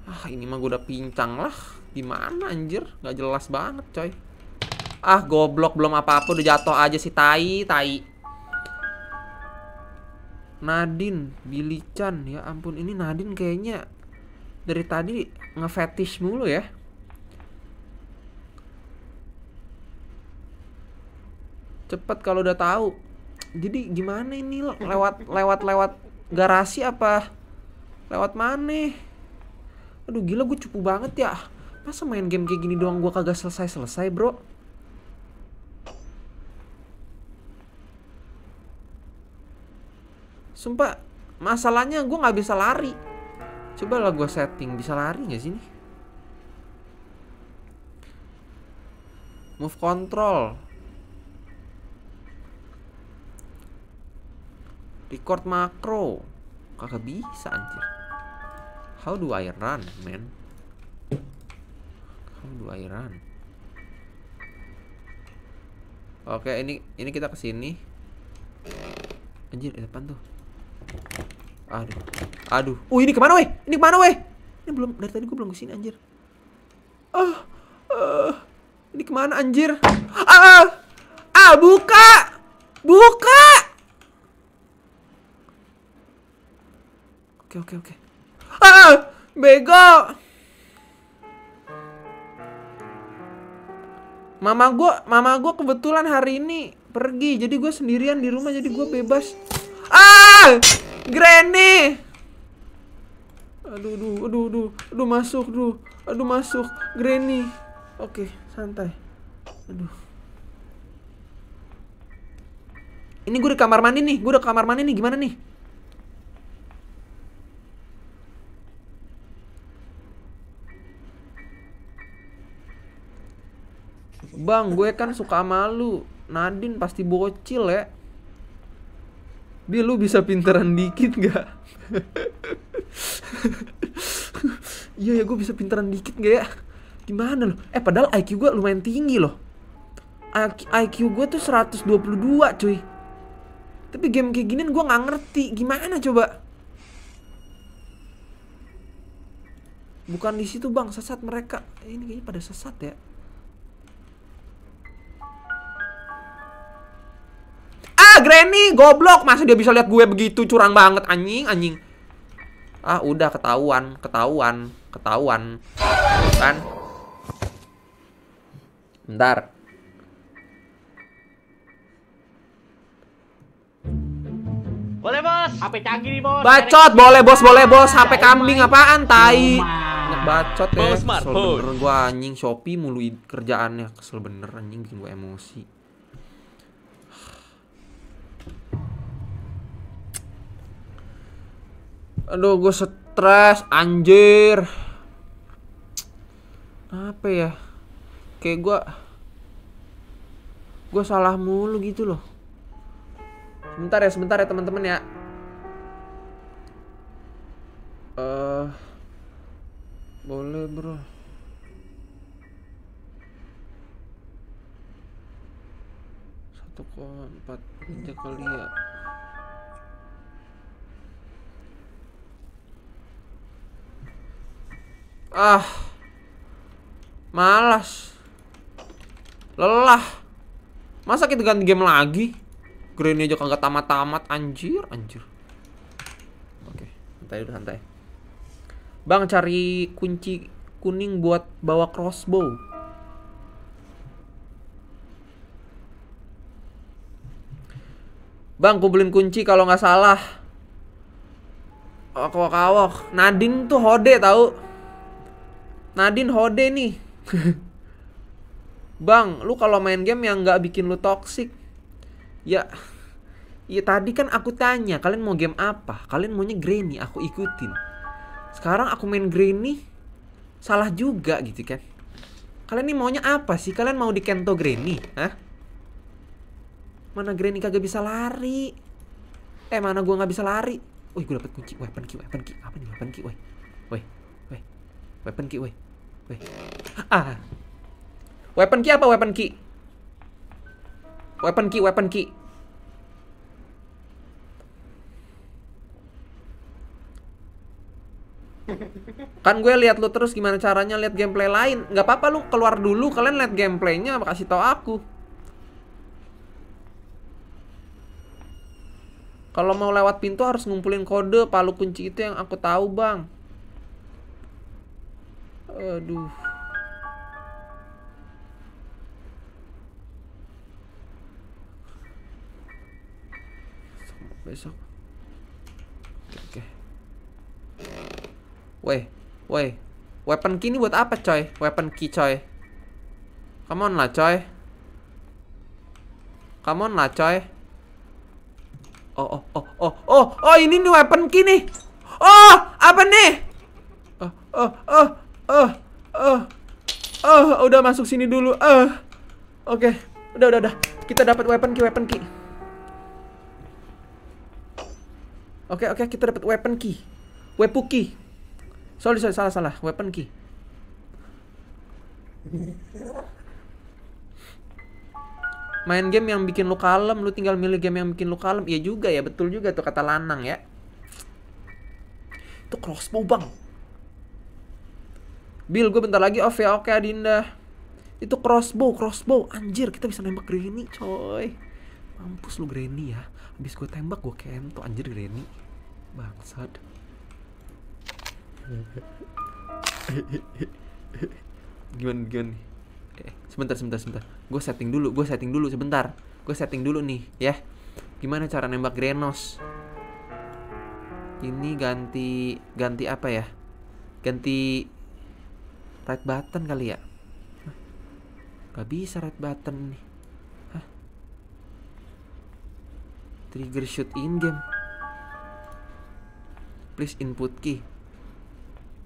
Ah ini mah gue udah pincang lah. Gimana anjir? Gak jelas banget coy. Ah goblok belum apa-apa udah jatuh aja si tai tai. Nadine, Billy Chan, ya ampun ini Nadine kayaknya dari tadi ngefetish mulu ya. Cepet kalau udah tahu. Jadi gimana ini lewat lewat lewat garasi apa? Lewat mana? Aduh gila gue cupu banget ya. Masa main game kayak gini doang gue kagak selesai-selesai, Bro? Sumpah, masalahnya gue nggak bisa lari. Coba lah gue setting bisa lari nggak sih nih? Move control. Record makro. Kagak bisa anjir. How do I run, man? How do I run? Oke, ini ini kita ke sini. Anjir, depan tuh. Aduh. Aduh. Uh, ini ke mana weh? Ini ke mana weh? Ini belum dari tadi gue belum ke sini anjir. Ah. ah. ini ke mana anjir? Ah. Ah, buka. Buka! Oke, oke, oke. Ah! Bego! Mama gua, mama gua kebetulan hari ini pergi, jadi gue sendirian di rumah, jadi gue bebas. Ah! Granny! Aduh, aduh, aduh, aduh, aduh masuk, aduh, aduh masuk, Granny. Oke, santai. Aduh. Ini gue di kamar mandi nih, gue udah kamar mandi nih, gimana nih? Bang, gue kan suka malu. Nadine pasti bocil ya. Dia lu bisa pinteran dikit gak? Iya ya gue bisa pinteran dikit gak ya? Gimana loh? Eh padahal IQ gue lumayan tinggi loh. IQ, gue tuh 122 cuy. Tapi game kayak ginian gue nggak ngerti. Gimana coba? Bukan di situ bang, sesat mereka. Eh, ini kayaknya pada sesat ya. Ah, Granny, goblok. Masa dia bisa lihat gue begitu curang banget anjing, anjing. Ah, udah ketahuan, ketahuan, ketahuan. Kan? Bentar. Boleh bos. HP canggih nih bos. Bacot, boleh bos, boleh bos. HP kambing apaan, tai. Banyak bacot ya. Kesel bener gua anjing Shopee mulu kerjaannya. Kesel bener anjing bikin gua emosi. Aduh, gue stres, anjir. Apa ya? Kayak gua gua salah mulu gitu loh. Sebentar ya, sebentar ya teman-teman ya. Eh boleh, Bro. Satu koma empat tiga kali ya. Ah, malas, lelah. Masa kita ganti game lagi? Granny aja kagak tamat-tamat, anjir, anjir. Oke, santai udah santai. Bang cari kunci kuning buat bawa crossbow. Bang, kumpulin kunci kalau nggak salah. Awak awak Nadine tuh hode tahu. Nadine hode nih. Bang, lu kalau main game yang nggak bikin lu toxic, ya, ya tadi kan aku tanya kalian mau game apa? Kalian maunya Granny, aku ikutin. Sekarang aku main Granny, salah juga gitu kan? Kalian nih maunya apa sih? Kalian mau di Kento Granny, hah? Mana Granny kagak bisa lari? Eh mana gua nggak bisa lari? Wih, gue dapet kunci. Weapon key, weapon key. Apa nih weapon key? Woi, woi, woi. Weapon key, woi, woi. Ah, Weapon key apa weapon key? Weapon key, weapon key. Kan gue lihat lu terus gimana caranya lihat gameplay lain. nggak apa-apa lu keluar dulu, kalian lihat gameplaynya kasih tahu aku. Kalau mau lewat pintu harus ngumpulin kode palu kunci itu yang aku tahu, Bang. Aduh. besok. Oke oke. Weh weh. Weapon key ini buat apa coy? Weapon key coy. Come on lah coy. Come on lah coy oh oh oh oh oh oh ini nih weapon key nih oh apa nih oh oh oh oh oh oh udah masuk sini dulu oh oke udah udah udah kita dapat weapon key weapon key Oke oke kita dapat weapon key. Weapon key. Sorry sorry salah salah. Weapon key. Main game yang bikin lu kalem, lu tinggal milih game yang bikin lu kalem. Iya juga ya, betul juga tuh kata Lanang ya. Itu crossbow, Bang. Bill, gue bentar lagi off ya. Oke, Adinda. Itu crossbow, crossbow. Anjir, kita bisa nembak granny, coy. Mampus lu Granny ya. Habis gue tembak gue kento anjir Granny. Bangsat. gimana gimana nih? Sebentar sebentar sebentar. Gue setting dulu, gue setting dulu sebentar. Gue setting dulu nih, ya. Gimana cara nembak Grenos? Ini ganti ganti apa ya? Ganti right button kali ya? Gak bisa right button nih. Trigger shoot in game. Please input key.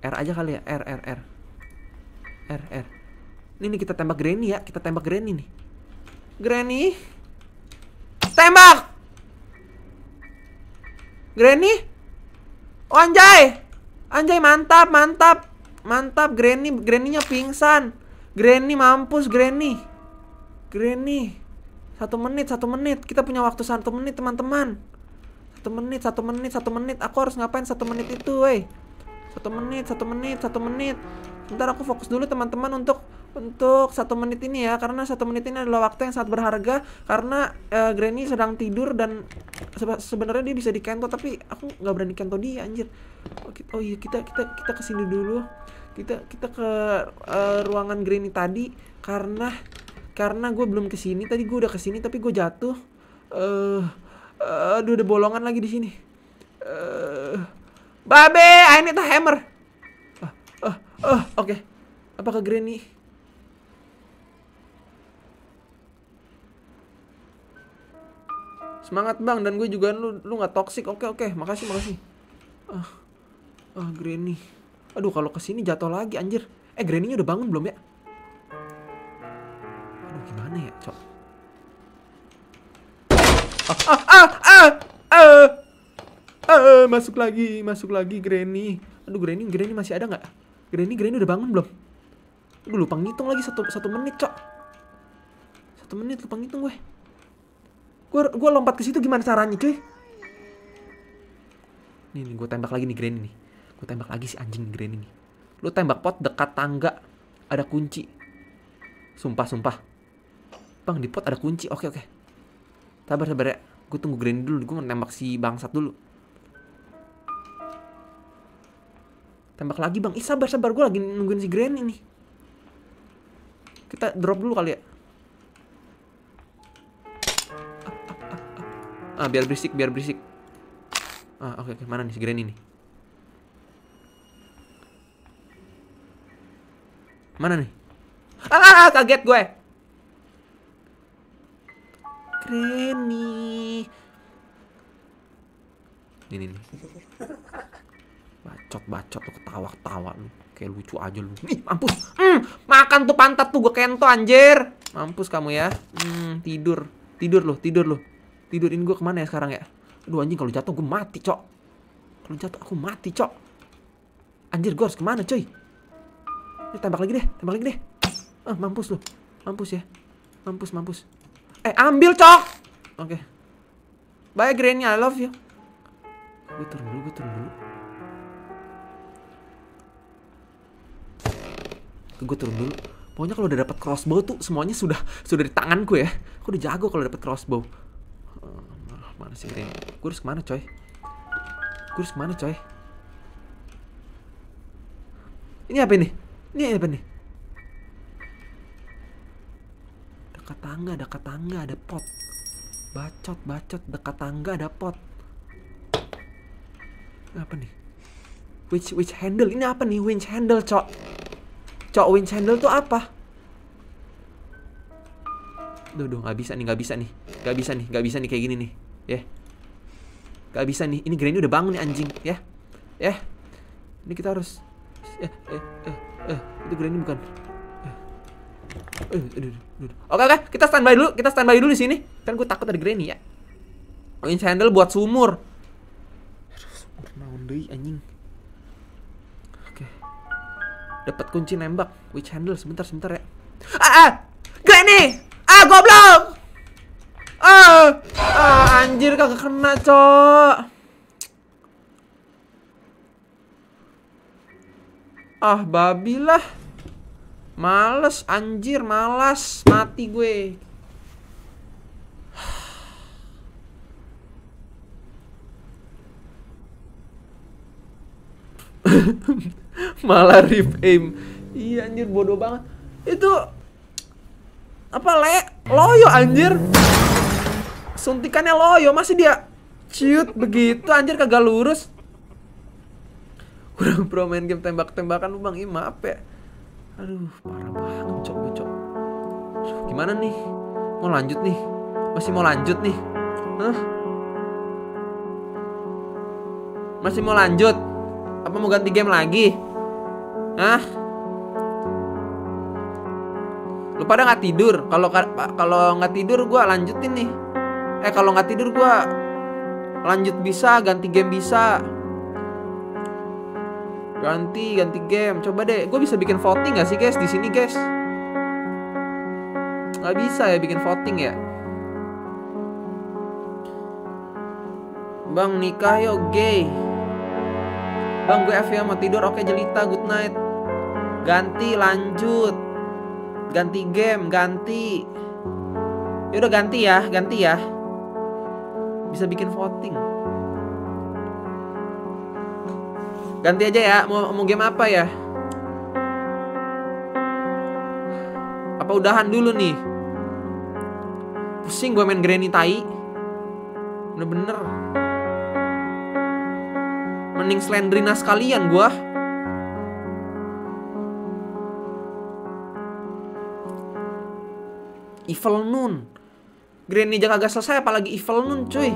R aja kali ya, R R R. R R. Ini nih kita tembak Granny ya, kita tembak Granny nih. Granny. Tembak. Granny. Oh anjay. Anjay mantap, mantap. Mantap Granny, Granny-nya pingsan. Granny mampus Granny. Granny. Satu menit, satu menit. Kita punya waktu satu menit teman-teman. Satu menit, satu menit, satu menit. Aku harus ngapain satu menit itu, weh? Satu menit, satu menit, satu menit. Bentar aku fokus dulu teman-teman untuk untuk satu menit ini ya karena satu menit ini adalah waktu yang sangat berharga karena eh, Granny sedang tidur dan sebe- sebenarnya dia bisa di kento tapi aku nggak berani kento dia anjir. Oh, ki- oh iya kita kita kita ke sini dulu. Kita kita ke eh, ruangan Granny tadi karena karena gue belum ke sini tadi gue udah ke sini tapi gue jatuh. Eh eh, aduh ada bolongan lagi di sini. Eh babe I need a hammer. Ah ah ah oke. Apakah Granny Semangat bang dan gue juga lu lu nggak toxic. Oke oke, makasih makasih. Ah, ah Granny. Aduh kalau ke sini jatuh lagi anjir. Eh Granny-nya udah bangun belum ya? Aduh gimana ya cok? Ah ah ah ah ah. Ah, masuk lagi, masuk lagi Granny. Aduh Granny, Granny masih ada nggak? Granny, Granny udah bangun belum? Gue lupa ngitung lagi satu satu menit cok. Satu menit lupa ngitung gue. Gue gua lompat ke situ gimana caranya cuy? Nih nih gue tembak lagi nih Granny nih. Gue tembak lagi si anjing Granny nih. Lu tembak pot dekat tangga ada kunci. Sumpah sumpah. Bang di pot ada kunci. Oke oke. Sabar sabar ya. Gue tunggu Granny dulu. Gue nembak si bangsat dulu. Tembak lagi bang. Ih sabar sabar. Gue lagi nungguin si Granny nih. Kita drop dulu kali ya. Ah, biar berisik, biar berisik. Ah, oke, oke. Mana nih si Granny nih? Mana nih? Ah, ah, kaget gue. Granny. Ini nih. Bacot, bacot lu ketawa-ketawa lu. Kayak lucu aja lu. Ih, mampus. Hmm, makan tuh pantat tuh gue kento anjir. Mampus kamu ya. Hmm, tidur. Tidur lu, tidur lu. Tidur ini gue ke mana ya sekarang ya? Aduh anjing kalau jatuh gue mati cok. Kalau jatuh aku mati cok. Anjir gue harus ke mana coy? Ini tembak lagi deh, tembak lagi deh. Ah mampus lu, mampus ya, mampus mampus. Eh ambil cok. Oke. Bye Granny, I love you. Gue turun dulu, gue turun dulu. Gue turun dulu. Pokoknya kalau udah dapat crossbow tuh semuanya sudah sudah di tanganku ya. Aku udah jago kalau dapat crossbow. Eh, mana sih? Gue harus ke mana coy? Gue harus ke mana coy? Ini apa ini? Ini apa nih? Dekat tangga, dekat tangga ada pot. Bacot, bacot, dekat tangga ada pot. Apa nih? Which which handle? Ini apa nih? Winch handle, cok. Cok, winch handle tuh apa? Duh, duh, nggak bisa nih, nggak bisa nih, nggak bisa nih, nggak bisa nih kayak gini nih, ya. Gak bisa nih, ini Granny udah bangun nih anjing, ya, ya. Ini kita harus, eh, eh, eh, eh, itu Granny bukan. Eh, eh, aduh, aduh, aduh. Oke, oke, kita standby dulu, kita standby dulu di sini. Kan gue takut ada Granny ya. Winch handle buat sumur. Aduh, sumur naon deui anjing. Oke. Dapat kunci nembak, winch handle sebentar, sebentar ya. Ah, ah! Granny! Ah, goblok! Ah, ah anjir kagak kena, Cok. Ah, babi lah. Males anjir, malas mati gue. Malah rip aim. Iya anjir bodoh banget. Itu apa le loyo anjir. Suntikannya loyo masih dia ciut begitu anjir kagak lurus. Kurang pro main game tembak-tembakan lu Bang. Ih, maaf ya. Aduh, parah banget cok cok. Gimana nih? Mau lanjut nih? Masih mau lanjut nih? Masih mau lanjut? Apa mau ganti game lagi? Hah? Lu pada nggak tidur? Kalau ka- kalau nggak tidur gua lanjutin nih. Eh kalau nggak tidur gua lanjut bisa, ganti game bisa. Ganti, ganti game. Coba deh, gue bisa bikin voting gak sih guys di sini guys? Gak bisa ya bikin voting ya? Bang nikah yuk gay. Bang gue F ya mau tidur oke jelita good night. Ganti lanjut. Ganti game ganti. Yaudah ganti ya ganti ya. Bisa bikin voting. Ganti aja ya, mau mau game apa ya? Apa udahan dulu nih? Pusing gue main Granny Tai. Bener-bener. Mending Slendrina sekalian gua. Evil Noon. Granny aja kagak selesai apalagi Evil Noon cuy.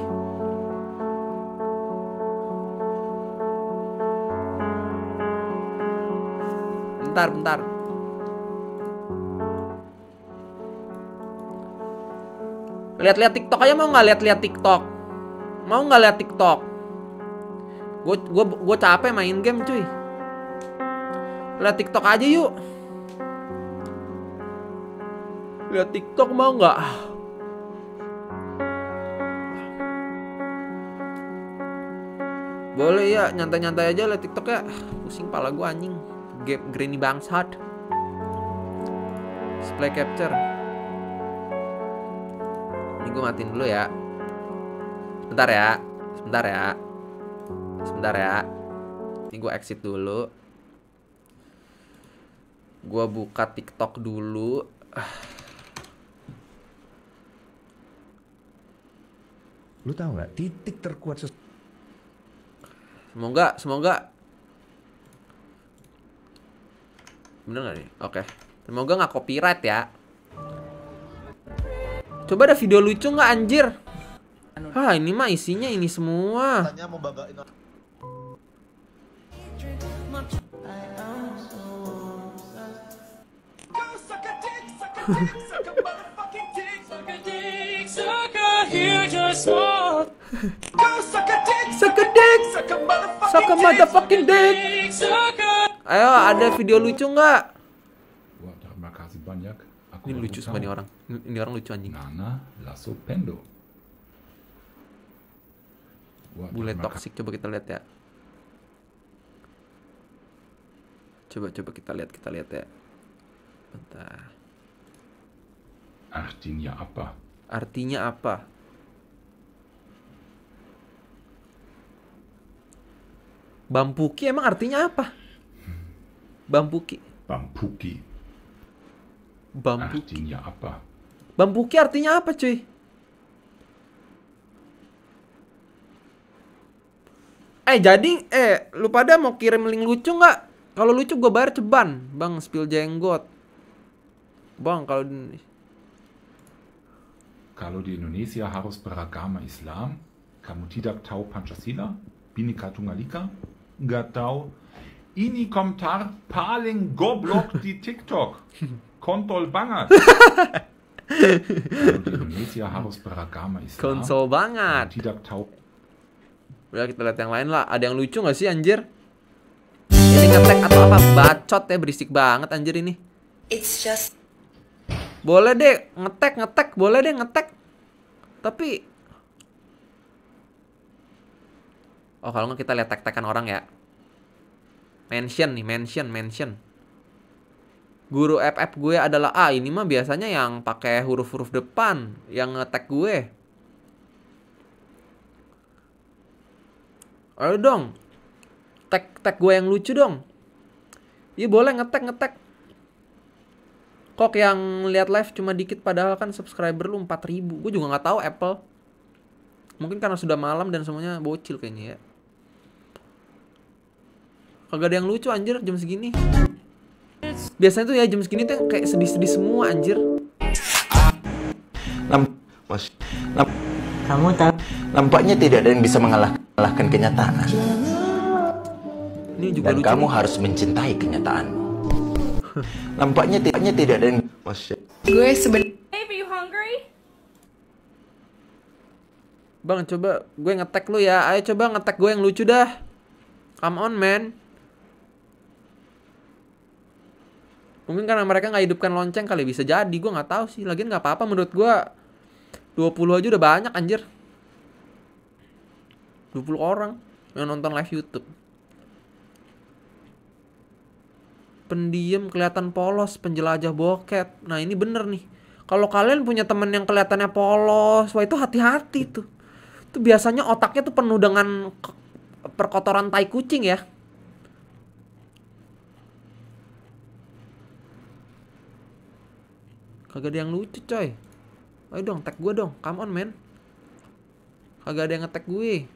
Bentar, bentar. Lihat-lihat TikTok aja mau nggak lihat-lihat TikTok? Mau nggak lihat TikTok? Gue gue capek main game cuy. Lihat TikTok aja yuk. Lihat TikTok mau nggak? Boleh ya, nyantai-nyantai aja lihat TikTok ya. Pusing pala gue anjing. Game Granny bangsat. Display capture. Ini gue matiin dulu ya. Sebentar ya. Sebentar ya. Sebentar ya. Ini gue exit dulu. Gue buka TikTok dulu. Lu tahu nggak titik terkuat Semoga, semoga. Bener gak nih? Oke. Semoga nggak copyright ya. Coba ada video lucu nggak anjir? Hah ini mah isinya ini semua. Mau banggain Sekedek, motherfucking dick. Ayo ada video lucu nggak? Wah, terima kasih banyak. Aku Ini lucu sama ini orang. Ini orang lucu anjing. Nana Lasso Pendo. Bule toxic coba kita lihat ya. Coba coba kita lihat kita lihat ya. Bentar. Artinya apa? Artinya apa? Bampuki emang artinya apa? Bampuki. Bampuki. Bampuki. Artinya apa? Bampuki artinya apa, cuy? Eh jadi eh lu pada mau kirim link lucu nggak? Kalau lucu gue bayar ceban, bang spill jenggot. Bang kalau di Kalau di Indonesia harus beragama Islam, kamu tidak tahu Pancasila, Bhinneka Tunggal Ika, nggak tahu. Ini komentar paling goblok di TikTok. Kontol banget. Indonesia harus beragama Islam, konsol kamu banget. tidak tahu Udah kita lihat yang lain lah. Ada yang lucu nggak sih anjir? Ini ngetek atau apa? Bacot ya berisik banget anjir ini. It's just Boleh deh ngetek ngetek, boleh deh ngetek. Tapi Oh, kalau nggak kita lihat tek-tekan orang ya. Mention nih, mention, mention. Guru FF gue adalah A. Ini mah biasanya yang pakai huruf-huruf depan yang ngetek gue. Ayo dong. Tag tag gue yang lucu dong. Iya boleh ngetek ngetek. Kok yang lihat live cuma dikit padahal kan subscriber lu 4000 Gue juga nggak tahu Apple. Mungkin karena sudah malam dan semuanya bocil kayaknya ya. Kagak ada yang lucu anjir jam segini. Biasanya tuh ya jam segini tuh kayak sedih-sedih semua anjir. Mas, Kamu tahu? Nampaknya tidak ada yang bisa mengalahkan kenyataan. Ini juga Dan lucu. kamu nih. harus mencintai kenyataanmu. Nampaknya tidaknya tidak ada yang Mas, Gue sebenarnya Bang coba gue ngetek lu ya. Ayo coba ngetek gue yang lucu dah. Come on man. Mungkin karena mereka nggak hidupkan lonceng kali bisa jadi. Gue nggak tahu sih. Lagian nggak apa-apa menurut gue. 20 aja udah banyak anjir. 20 orang yang nonton live YouTube. Pendiam kelihatan polos, penjelajah boket. Nah, ini bener nih. Kalau kalian punya temen yang kelihatannya polos, wah itu hati-hati tuh. Itu biasanya otaknya tuh penuh dengan perkotoran tai kucing ya. Kagak ada yang lucu coy. Ayo dong, tag gue dong. Come on, man. Kagak ada yang nge-tag gue.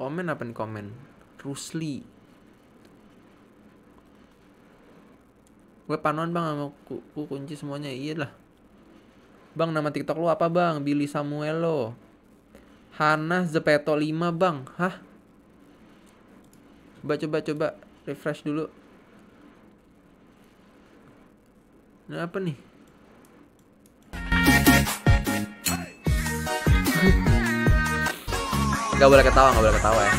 Komen apa nih komen? Rusli. Gue panon bang sama ku, ku kunci semuanya. Iya lah. Bang nama TikTok lu apa bang? Billy Samuelo. Hana Zepeto 5 bang. Hah? Coba coba coba refresh dulu. Ini apa nih? Gak boleh ketawa, gak boleh ketawa ya.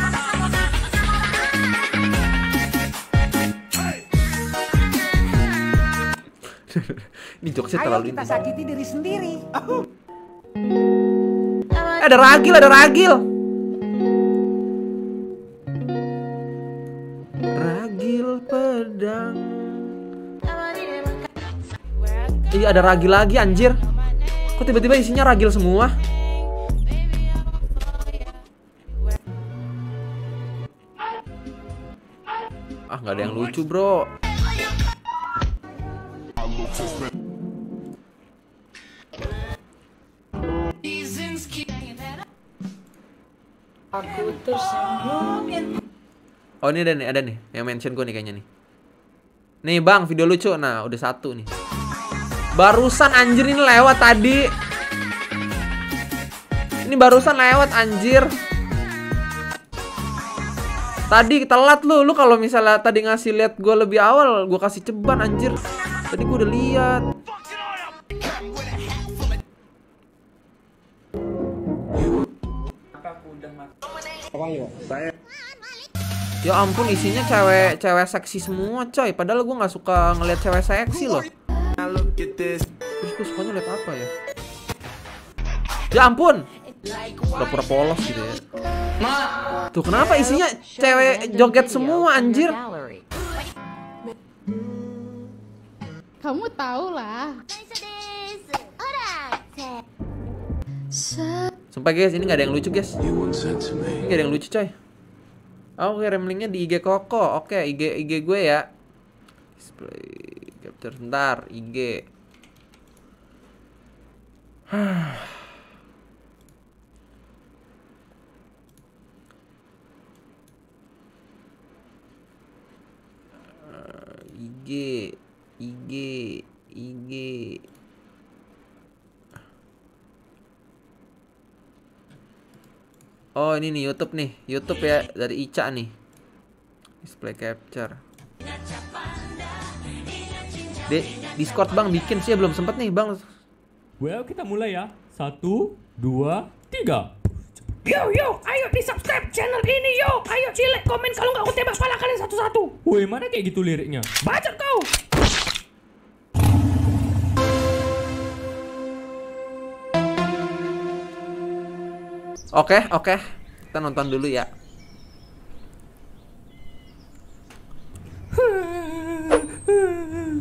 Ini jokesnya terlalu ini. sakiti diri sendiri. Eh, ada ragil, ada. Ragil Iya ada ragil lagi anjir. Kok tiba-tiba isinya ragil semua? Ah nggak ada yang lucu bro. Oh ini ada nih, ada nih yang mention gue nih kayaknya nih. Nih bang, video lucu. Nah udah satu nih. Barusan anjir ini lewat tadi. Ini barusan lewat anjir. Tadi telat lu, lu kalau misalnya tadi ngasih lihat gue lebih awal, gue kasih ceban anjir. Tadi gue udah lihat. Ya ampun isinya cewek cewek seksi semua coy. Padahal gue nggak suka ngeliat cewek seksi loh. Terus gue sukanya liat apa ya? Ya ampun. Pura-pura polos gitu ya. Tuh kenapa isinya cewek joget semua anjir? kamu tahu lah. Sumpah guys, ini nggak ada yang lucu guys. Ini nggak ada yang lucu coy. Oh, Oke, rem linknya di IG Koko. Oke, IG IG gue ya. Display capture sebentar, IG. IG IG IG Oh ini nih YouTube nih. YouTube ya dari Ica nih. Display capture Di Discord bang bikin sih belum sempet nih bang Well, kita mulai ya. Satu, dua, tiga. Yo yo, ayo di subscribe channel ini yo. Ayo cilek komen kalau nggak aku tembak pala kalian satu-satu. Woi, mana kayak gitu liriknya? Baca kau. Oke oke Kita nonton dulu ya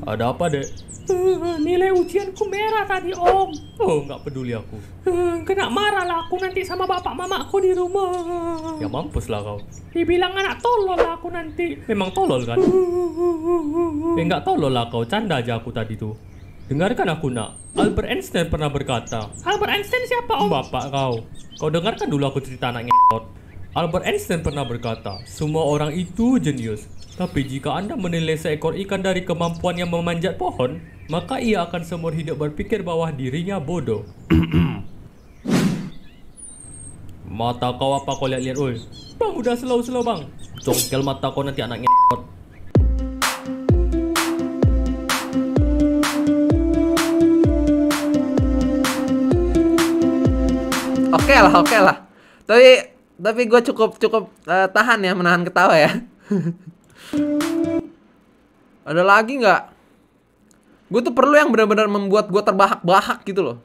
Ada apa, Dek? Eh, Nilai ujianku merah tadi om. Oh nggak peduli aku. Eh, Kena marah lah aku nanti sama bapak mamaku di rumah. Ya mampus lah kau. Dibilang anak tolol lah aku nanti. Memang tolol kan? Eh nggak tolol lah kau. Canda aja aku tadi tuh. Dengarkan aku nak. Albert Einstein pernah berkata. Albert Einstein siapa om? Bapak kau. Kau dengarkan dulu aku cerita anak ngetot. Albert Einstein pernah berkata, semua orang itu jenius. Tapi jika Anda menilai seekor ikan dari kemampuan yang memanjat pohon, maka ia akan seumur hidup berpikir bahwa dirinya bodoh. mata kau apa kau lihat-lihat, oi? Bang, udah slow-slow bang. Congkel mata kau nanti anak ngetot. Oke lah, oke lah. Tapi tapi gue cukup cukup eh, tahan ya menahan ketawa ya. Ada lagi nggak? Gue tuh perlu yang benar-benar membuat gue terbahak-bahak gitu loh.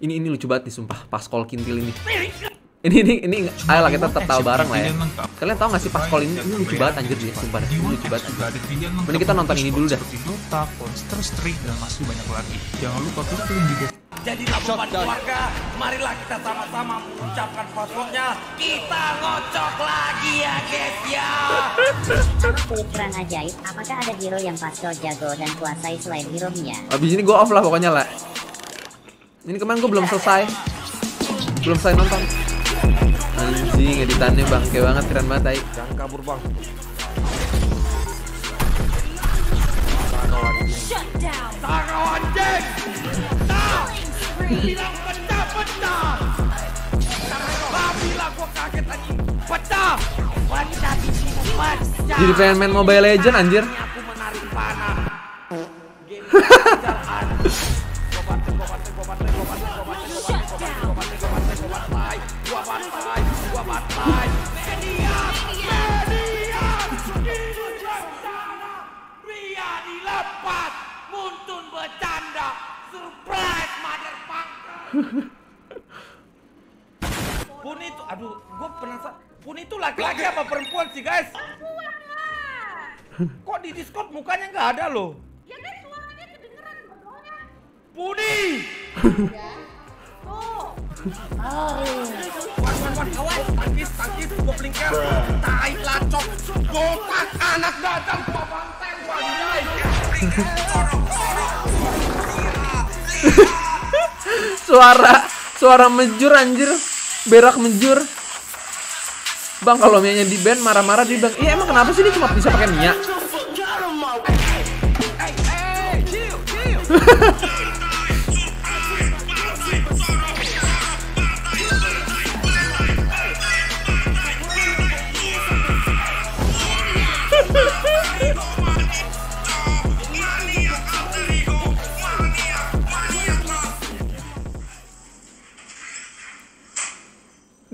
Ini ini lucu banget nih sumpah pas call kintil ini. Ini ini ini ayolah kita tetap tahu bareng lah ya. Kalian tahu gak sih pas call ini, ini lucu banget anjir nih sumpah dah. Ini lucu banget. Mending kita nonton ini dulu dah. Dota, Counter Strike, dan masih banyak lagi. Jangan lupa klik link di bawah. Jadilah beban keluarga. Marilah kita sama-sama mengucapkan passwordnya. Kita ngocok lagi ya guys ya. Peran ajaib, apakah ada hero yang paskal jago dan kuasai selain hero Mia? Abis ini gue off lah pokoknya lah. Ini kemarin gue belum selesai. Belum selesai nonton. Anjing editannya bangke banget keren banget tai. Jangan kabur bang. Tahu anjing. Nah, bilang pecah pecah. Ah, bilang gua kaget anjing. Pecah. Pecah di sini pecah. Jadi pengen main Mobile Legend anjir. Aku menarik panah. Gua bantai, gua bantai, gua bantai, gua bantai, gua bantai, gua bantai, gua bantai, gua bantai, gua bantai, Partai Seniak Seniak Istana Ria dilepas Muntun bercanda Surprise motherfucker Pun itu Aduh gue penasaran. Pun itu laki-laki apa perempuan sih guys? Perempuan. Kok di Discord mukanya nggak ada loh? Ya kan suaranya kedengeran Puni! Ya tangkis, tangkis, tai lacok, gotak, anak Suara suara mejur anjir. Berak mejur. Bang kalau Mia di band marah-marah dia bilang, "Iya emang kenapa sih dia cuma bisa pakai Mia?"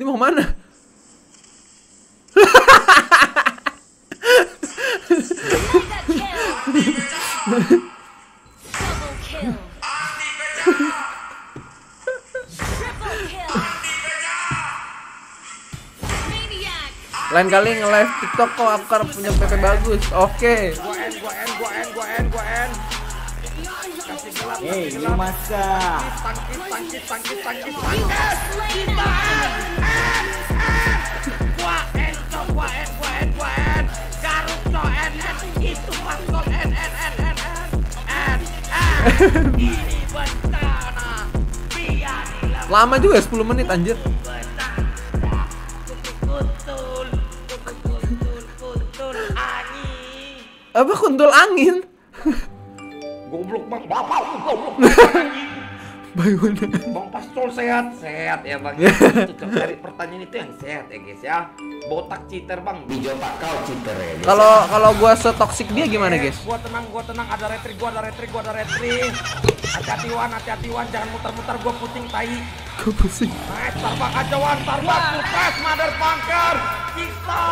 Mau mana? Lain kali nge-live TikTok kok punya PP bagus. Oke. Okay. Hey, masa. Tangkis, tangkis, tangkis, tangkis, tangkis. Co, N, N. Itu paskol N, N, N, N, N. N. Ini bencana. Biar. Lama juga 10 menit anjir. Apa kuntul angin? Goblok bang, bapak goblok. Bagaimana? Bang Pastol sehat, sehat ya bang. Itu coba cari pertanyaan itu yang sehat ya guys ya. Botak cheater bang. Dijawab Pak kau cheater ya. Kalau kalau gua setoksik dia gimana, guys? Gua tenang, gua tenang. Ada retri, gua ada retri, gua ada retri. Hati-hati wan, hati-hati wan. Jangan muter-muter, gua puting tai. Gua pusing. Naik tarbak aja wan, tarbak putas, mother. Kita,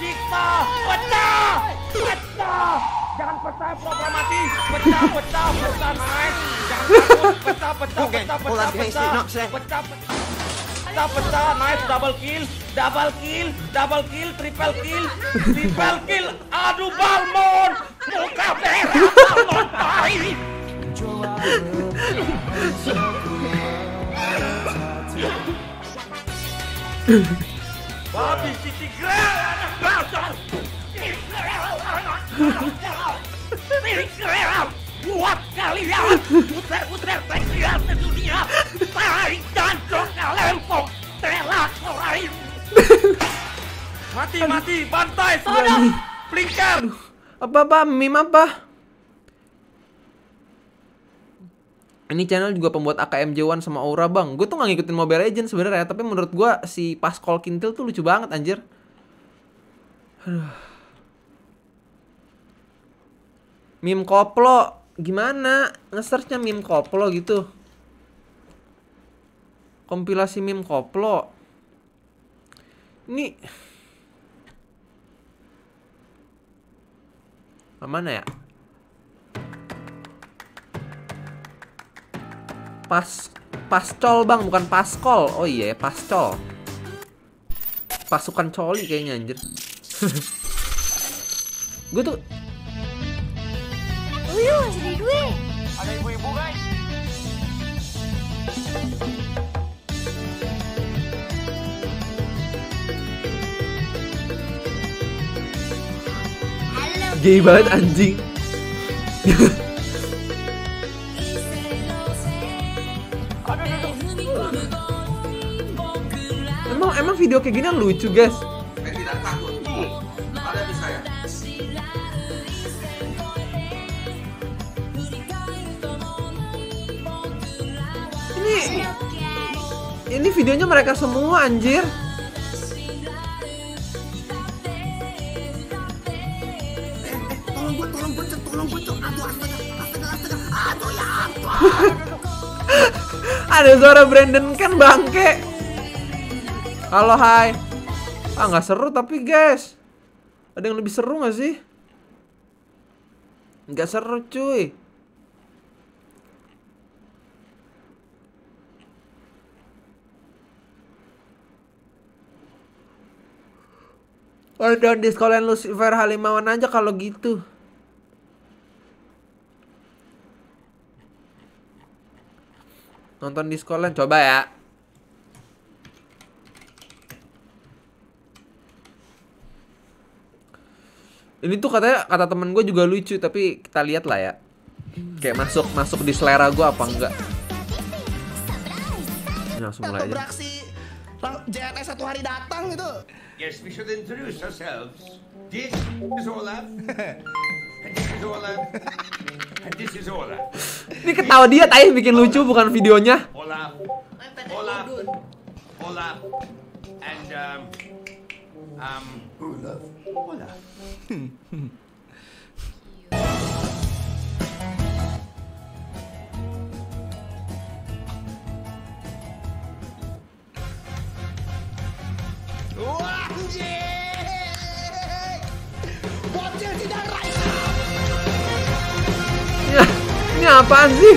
kita, pecah, pecah. Jangan pecah, proklamasi. Pecah, pecah, pecah, naik. Jangan takut, pecah, pecah, pecah, pecah, pecah, pecah, pecah. Pecah, pecah, nice, double kill, double kill, double kill, triple kill, triple kill. Aduh, Balmon, Muka merah salon tai. Babi anak Grel buat kalian putar-putar teknial dunia. Tai jancok lempong telak lain. Mati mati bantai sana. Blinker. Apa apa meme apa? Ini channel juga pembuat AKMJ1 sama Aura bang. Gue tuh gak ngikutin Mobile Legends sebenarnya, tapi menurut gue si Pascal Kintil tuh lucu banget anjir. Aduh. Meme koplo gimana? Nge-searchnya meme koplo gitu. Kompilasi meme koplo. Ini mana ya? Pas pascol bang, bukan paskol. Oh iya, pascol. Pasukan coli kayaknya anjir. Gue tuh Sini gue. Ada ibu-ibu guys. gay banget anjing. emang emang video kayak gini lucu guys. Ini videonya mereka semua anjir. Ada suara Brandon kan bangke. Halo hai. Ah nggak seru tapi guys. Ada yang lebih seru nggak sih? Nggak seru cuy. Udah di sekolahan Lucifer Halimawan aja kalau gitu. Nonton di sekolahan coba ya. Ini tuh katanya kata temen gue juga lucu tapi kita lihat lah ya. Kayak masuk masuk di selera gue apa enggak? Ini langsung mulai aja. JNS satu hari datang gitu. Yes, we should introduce ourselves. This is Olaf. and this is Olaf. and this is Olaf. Ini ketawa dia tadi bikin lucu bukan videonya. Olaf. Olaf. Olaf. And um um Olaf. Olaf. Wah, tidak Raisa. Ini, apaan sih?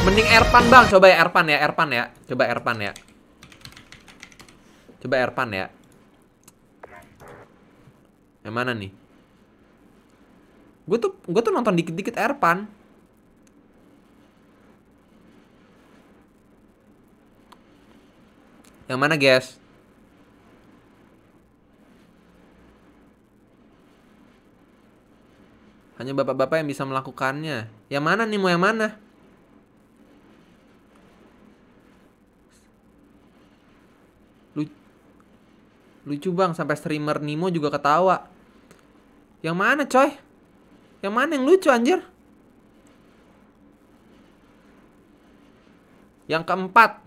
Mending Erpan bang, coba ya Erpan ya, Erpan ya, coba Erpan ya, coba Erpan ya. Yang mana nih? Gue tuh, gue tuh nonton dikit-dikit Erpan. Yang mana guys? Hanya bapak-bapak yang bisa melakukannya. Yang mana nih mau yang mana? Lu- Lucu bang, sampai streamer Nimo juga ketawa. Yang mana coy? Yang mana yang lucu anjir? Yang keempat.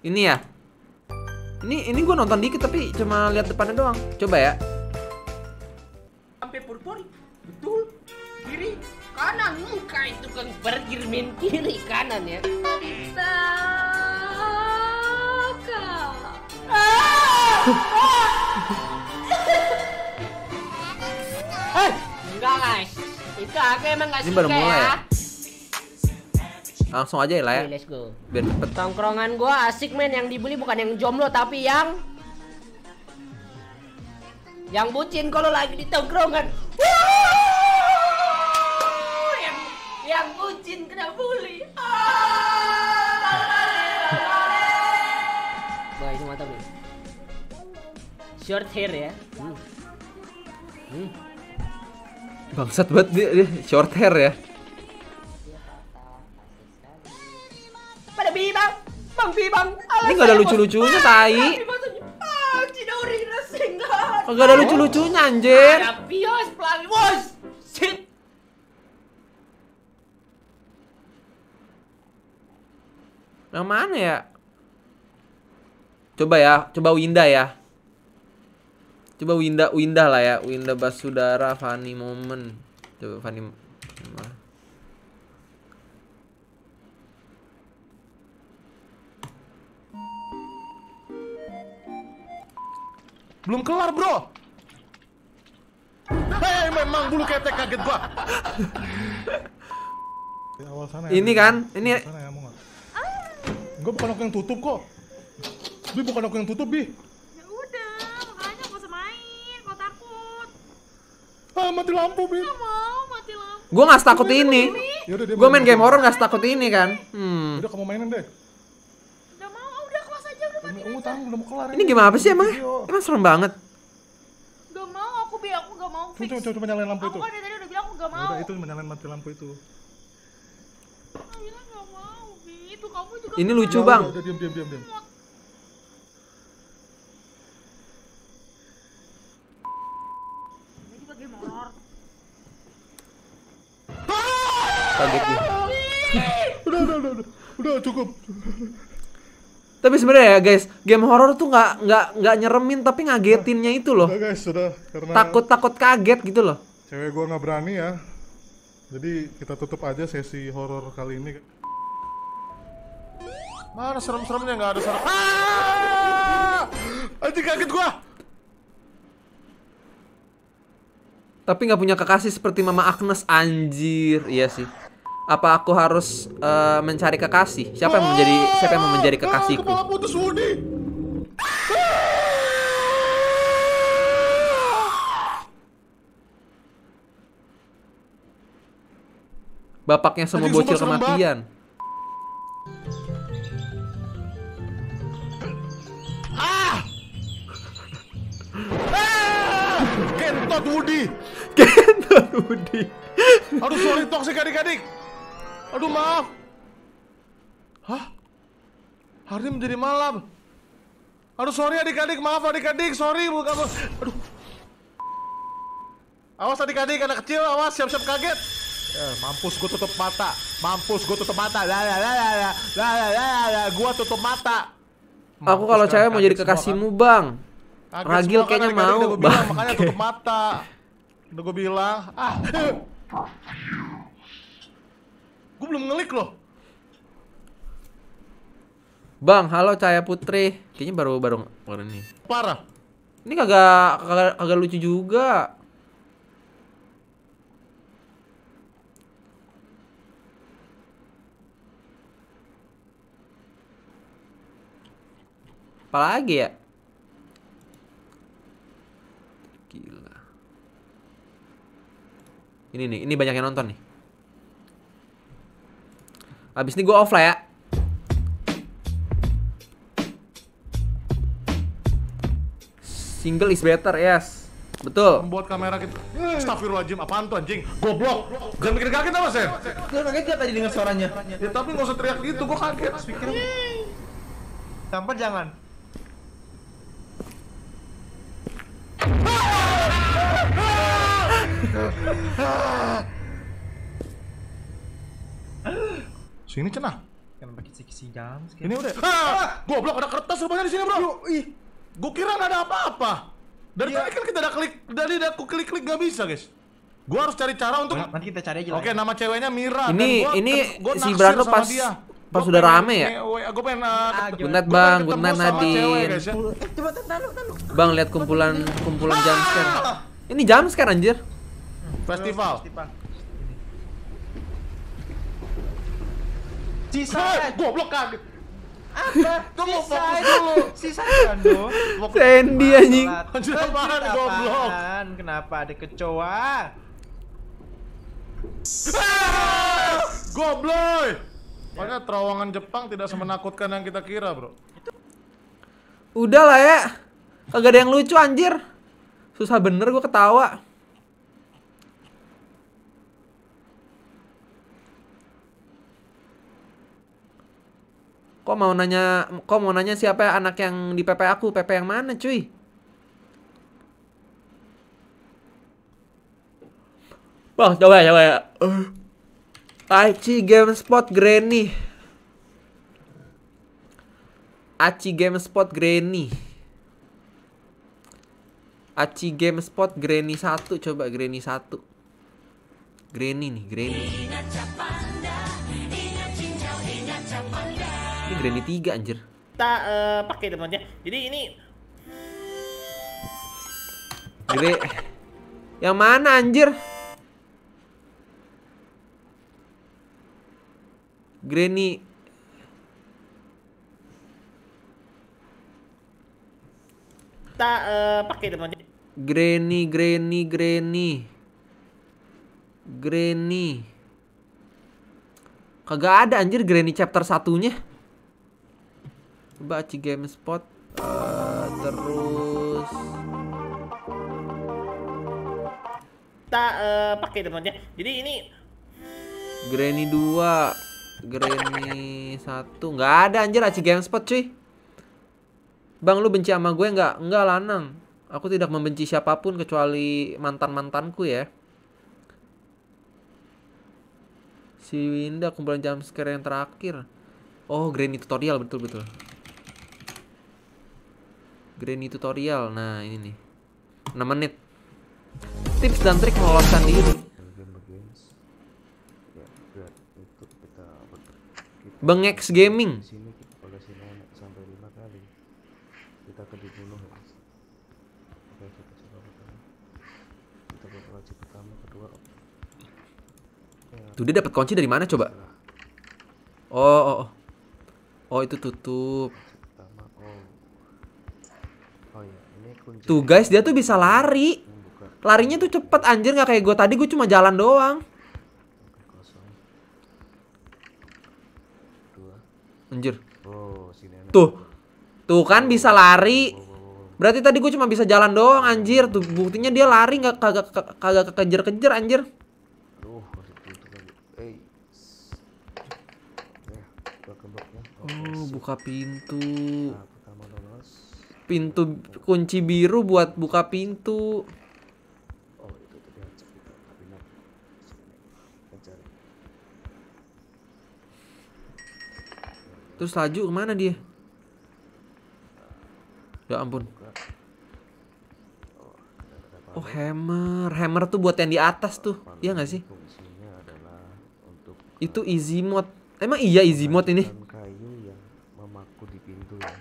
Ini ya. Ini ini gue nonton dikit tapi cuma lihat depannya doang. Coba ya. Sampai purpuri. Betul. Kiri, kanan muka itu kan bergirmin kiri kanan ya. Eh, enggak guys. Itu aku emang gak Ini suka baru mulai ya. ya? Langsung aja ya lah ya. Oke, let's go. Biar cepet. Tongkrongan gua asik men yang dibully bukan yang jomblo tapi yang Yang bucin kalau lagi di tongkrongan. Yang yang bucin kena bully. Wah ini mantap nih. Short hair ya. Hmm. Hmm. Bangsat banget dia, dia short hair ya. Nggak ada lucu-lucunya, tai. Ah, rasengga. Kagak ada lucu-lucunya anjir. Ada pios pelangi bos. Shit. Yang mana ya? Coba ya, coba Winda ya. Coba Winda, Winda lah ya, Winda Basudara funny moment. Coba funny Belum kelar, bro. Hei, memang bulu ketek kaget gua. Di awal sana ya, Ini kan, ini sana ya? Gua bukan aku yang tutup kok. Bi bukan aku yang tutup, Bi. Ya udah, makanya gak usah main, kau takut. Ah, mati lampu, Bi. Gak mau mati lampu. Gue nggak takut ini. Gue main main game horror nggak takut ini kan. Hmm. Udah kamu mainin deh. Udah mau, udah kelas aja, udah mau kelar. Ini game apa sih emang? Emang serem banget. Gak mau, aku bi, aku gak mau fix. coba, coba, coba nyalain lampu Aku itu. kan dari tadi udah bilang aku gak mau. Udah itu menyalain mati lampu itu. Aku bilang gak mau, bi. Itu kamu juga Ini lucu. Bang. Udah, udah, diam, diam, diam, diam. Kaget gue. Udah, udah, udah, udah. Udah cukup. Tapi sebenarnya ya guys, game horror tuh nggak nggak nggak nyeremin tapi ngagetinnya itu loh. Udah guys, sudah karena Takut takut kaget gitu loh. cewek gua nggak berani ya. Jadi kita tutup aja sesi horor kali ini. Mana serem-seremnya nggak ada serem. Ah! Anjing kaget gua. Tapi nggak punya kekasih seperti Mama Agnes anjir, iya sih. Apa aku harus eh, mencari kekasih? Siapa yang menjadi siapa yang mau menjadi kekasihku? Bapaknya semua bocil kematian. Ah! Ah! Kentot Woody. Kentot Woody. Aduh sorry toxic adik-adik. Aduh maaf. Hah? Hari menjadi malam. Aduh sorry adik-adik, maaf adik-adik, sorry bukan Aduh. Awas adik-adik, anak kecil, awas siap-siap kaget. Eh, mampus gue tutup mata. Mampus gue tutup mata. La la la la la la la la gua tutup mata. Aku kalau kan, cewek mau jadi kekasihmu, Bang. Kaget Ragil kan, kayaknya mau, gua bilang, Bang. makanya tutup mata. Udah gue bilang. Ah. Gue belum ngelik loh. Bang, halo Cahaya Putri. Kayaknya baru baru baru ini. Parah. Ini kagak kagak kagak lucu juga. Apalagi ya? Gila. Ini nih, ini banyak yang nonton nih. Abis ini gue off lah ya. Single is better, yes. Betul. Membuat kamera kita. Astagfirullahaladzim, apaan tuh anjing? Goblok. Jangan bikin kaget apa, Sen? Gue kaget gak tadi dengar suaranya? Ya tapi nggak usah teriak gitu, gua kaget. Speaker. Tampar jangan. Sini cenah. Jangan pakai kisi jam. Ini udah. Ah! Goblok ada kertas rupanya di sini, Bro. Ih. Gua kira nggak ada apa-apa. Dari tadi kan kita udah klik, dari udah aku klik-klik nggak bisa, guys. Gua harus cari cara untuk Nanti kita cari aja. Oke, nama ceweknya Mira. Ini dan gua, ini gua si Brando pas dia. pas Gua sudah rame ya. Gue pengen uh, Good night, Bang. Good night, Nadine. Coba taruh, taruh. Bang, lihat kumpulan kumpulan jumpscare. Ini jumpscare anjir. Festival. Hei, goblok kaget. Apa? Tunggu, Sisa fokus dulu. Sisa kan dong. Sandy anjing. Apaan, goblok? Kenapa ada kecoa? Goblok. Makanya terowongan Jepang tidak semenakutkan yang kita kira, bro. Udah lah ya. Kagak ada yang lucu anjir. Susah bener gue ketawa. Kok mau nanya, kok mau nanya siapa ya anak yang di PP aku? PP yang mana, cuy? Bang, coba coba ya. Uh. Aci GameSpot Granny. Aci GameSpot Granny. Aci GameSpot Granny 1 coba Granny 1. Granny nih, Granny. Granny 3 anjir. Kita eh, pakai teman-teman ya. Jadi ini Gre Yang mana anjir? Granny kita eh, pakai teman-teman ya. Granny, Granny, Granny. Granny. Kagak ada anjir Granny chapter satunya. Coba Aci GameSpot. Eh, terus Kita eh, pakai teman-teman ya. Jadi ini Granny 2 Granny 1 Nggak ada anjir Aci GameSpot cuy Bang lu benci sama gue nggak? Nggak lanang Aku tidak membenci siapa pun kecuali mantan-mantanku ya Si Winda kumpulan jam scare yang terakhir Oh Granny tutorial betul-betul Granny tutorial Nah ini nih 6 menit Tips dan trik meloloskan diri Bengex Gaming. Tuh dia dapat kunci dari mana coba? Oh, oh, oh. Oh, itu tutup. pertama. Oh. Oh ya, ini kunci. Tuh guys, dia tuh bisa lari. Larinya tuh cepet anjir nggak kayak gue tadi gue cuma jalan doang. Anjir. Tuh. Tuh kan bisa lari. Berarti tadi gue cuma bisa jalan doang anjir. Tuh buktinya dia lari nggak kagak kagak kekejar-kejar anjir. Ya. Oh, buka pintu. Pintu kunci biru buat buka pintu. Oh. Terus laju ke mana dia? Ya ampun. Oh hammer, hammer tuh buat yang di atas tuh, iya nggak sih? Itu easy mode. Emang iya easy mode ini? dan kayu yang memaku di pintu ya.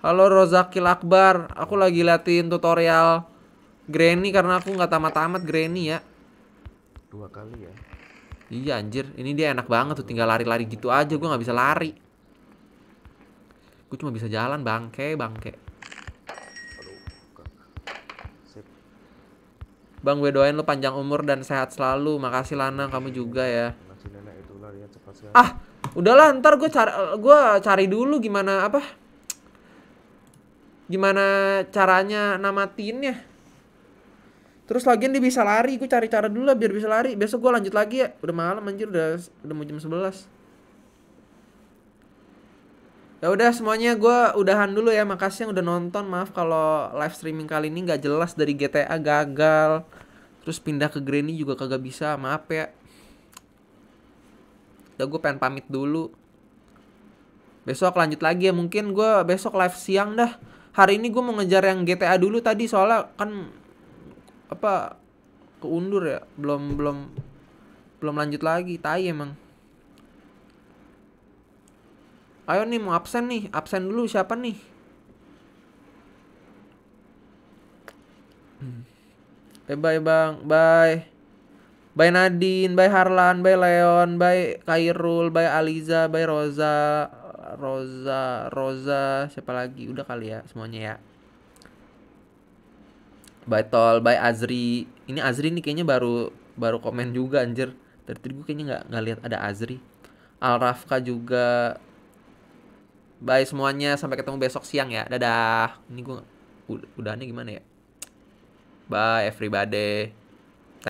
Halo Rozakil Akbar, aku lagi liatin tutorial Granny karena aku nggak tamat-tamat Granny ya. Dua kali ya. Iya anjir, ini dia enak banget tuh tinggal lari-lari gitu aja, gua nggak bisa lari. Gue cuma bisa jalan bangke, bangke. Bang, gue doain lu panjang umur dan sehat selalu. Makasih Lana, kamu juga ya. Ah, udahlah ntar gue cari gua cari dulu gimana apa? Gimana caranya namatinnya? Terus lagian dia bisa lari, gue cari cara dulu lah biar bisa lari. Besok gue lanjut lagi ya. Udah malam anjir, udah udah mau jam 11. Ya udah semuanya gue udahan dulu ya. Makasih yang udah nonton. Maaf kalau live streaming kali ini nggak jelas dari GTA gagal. Terus pindah ke Granny juga kagak bisa. Maaf ya. Udah gue pengen pamit dulu. Besok lanjut lagi ya. Mungkin gue besok live siang dah. Hari ini gue mau ngejar yang GTA dulu tadi soalnya kan apa keundur ya. Belum belum belum lanjut lagi. Tai emang. Ayo nih mau absen nih. Absen dulu siapa nih? Eh bye bang, bye. Bye Nadine, bye Harlan, bye Leon, bye Kairul, bye Aliza, bye Rosa, Roza, Roza, siapa lagi? Udah kali ya semuanya ya. Bye Tol, bye Azri. Ini Azri nih kayaknya baru baru komen juga anjir. Dari tadi gue kayaknya nggak nggak lihat ada Azri. Al Rafka juga. Bye semuanya, sampai ketemu besok siang ya. Dadah. Ini gue udah udahannya gimana ya? Bye everybody.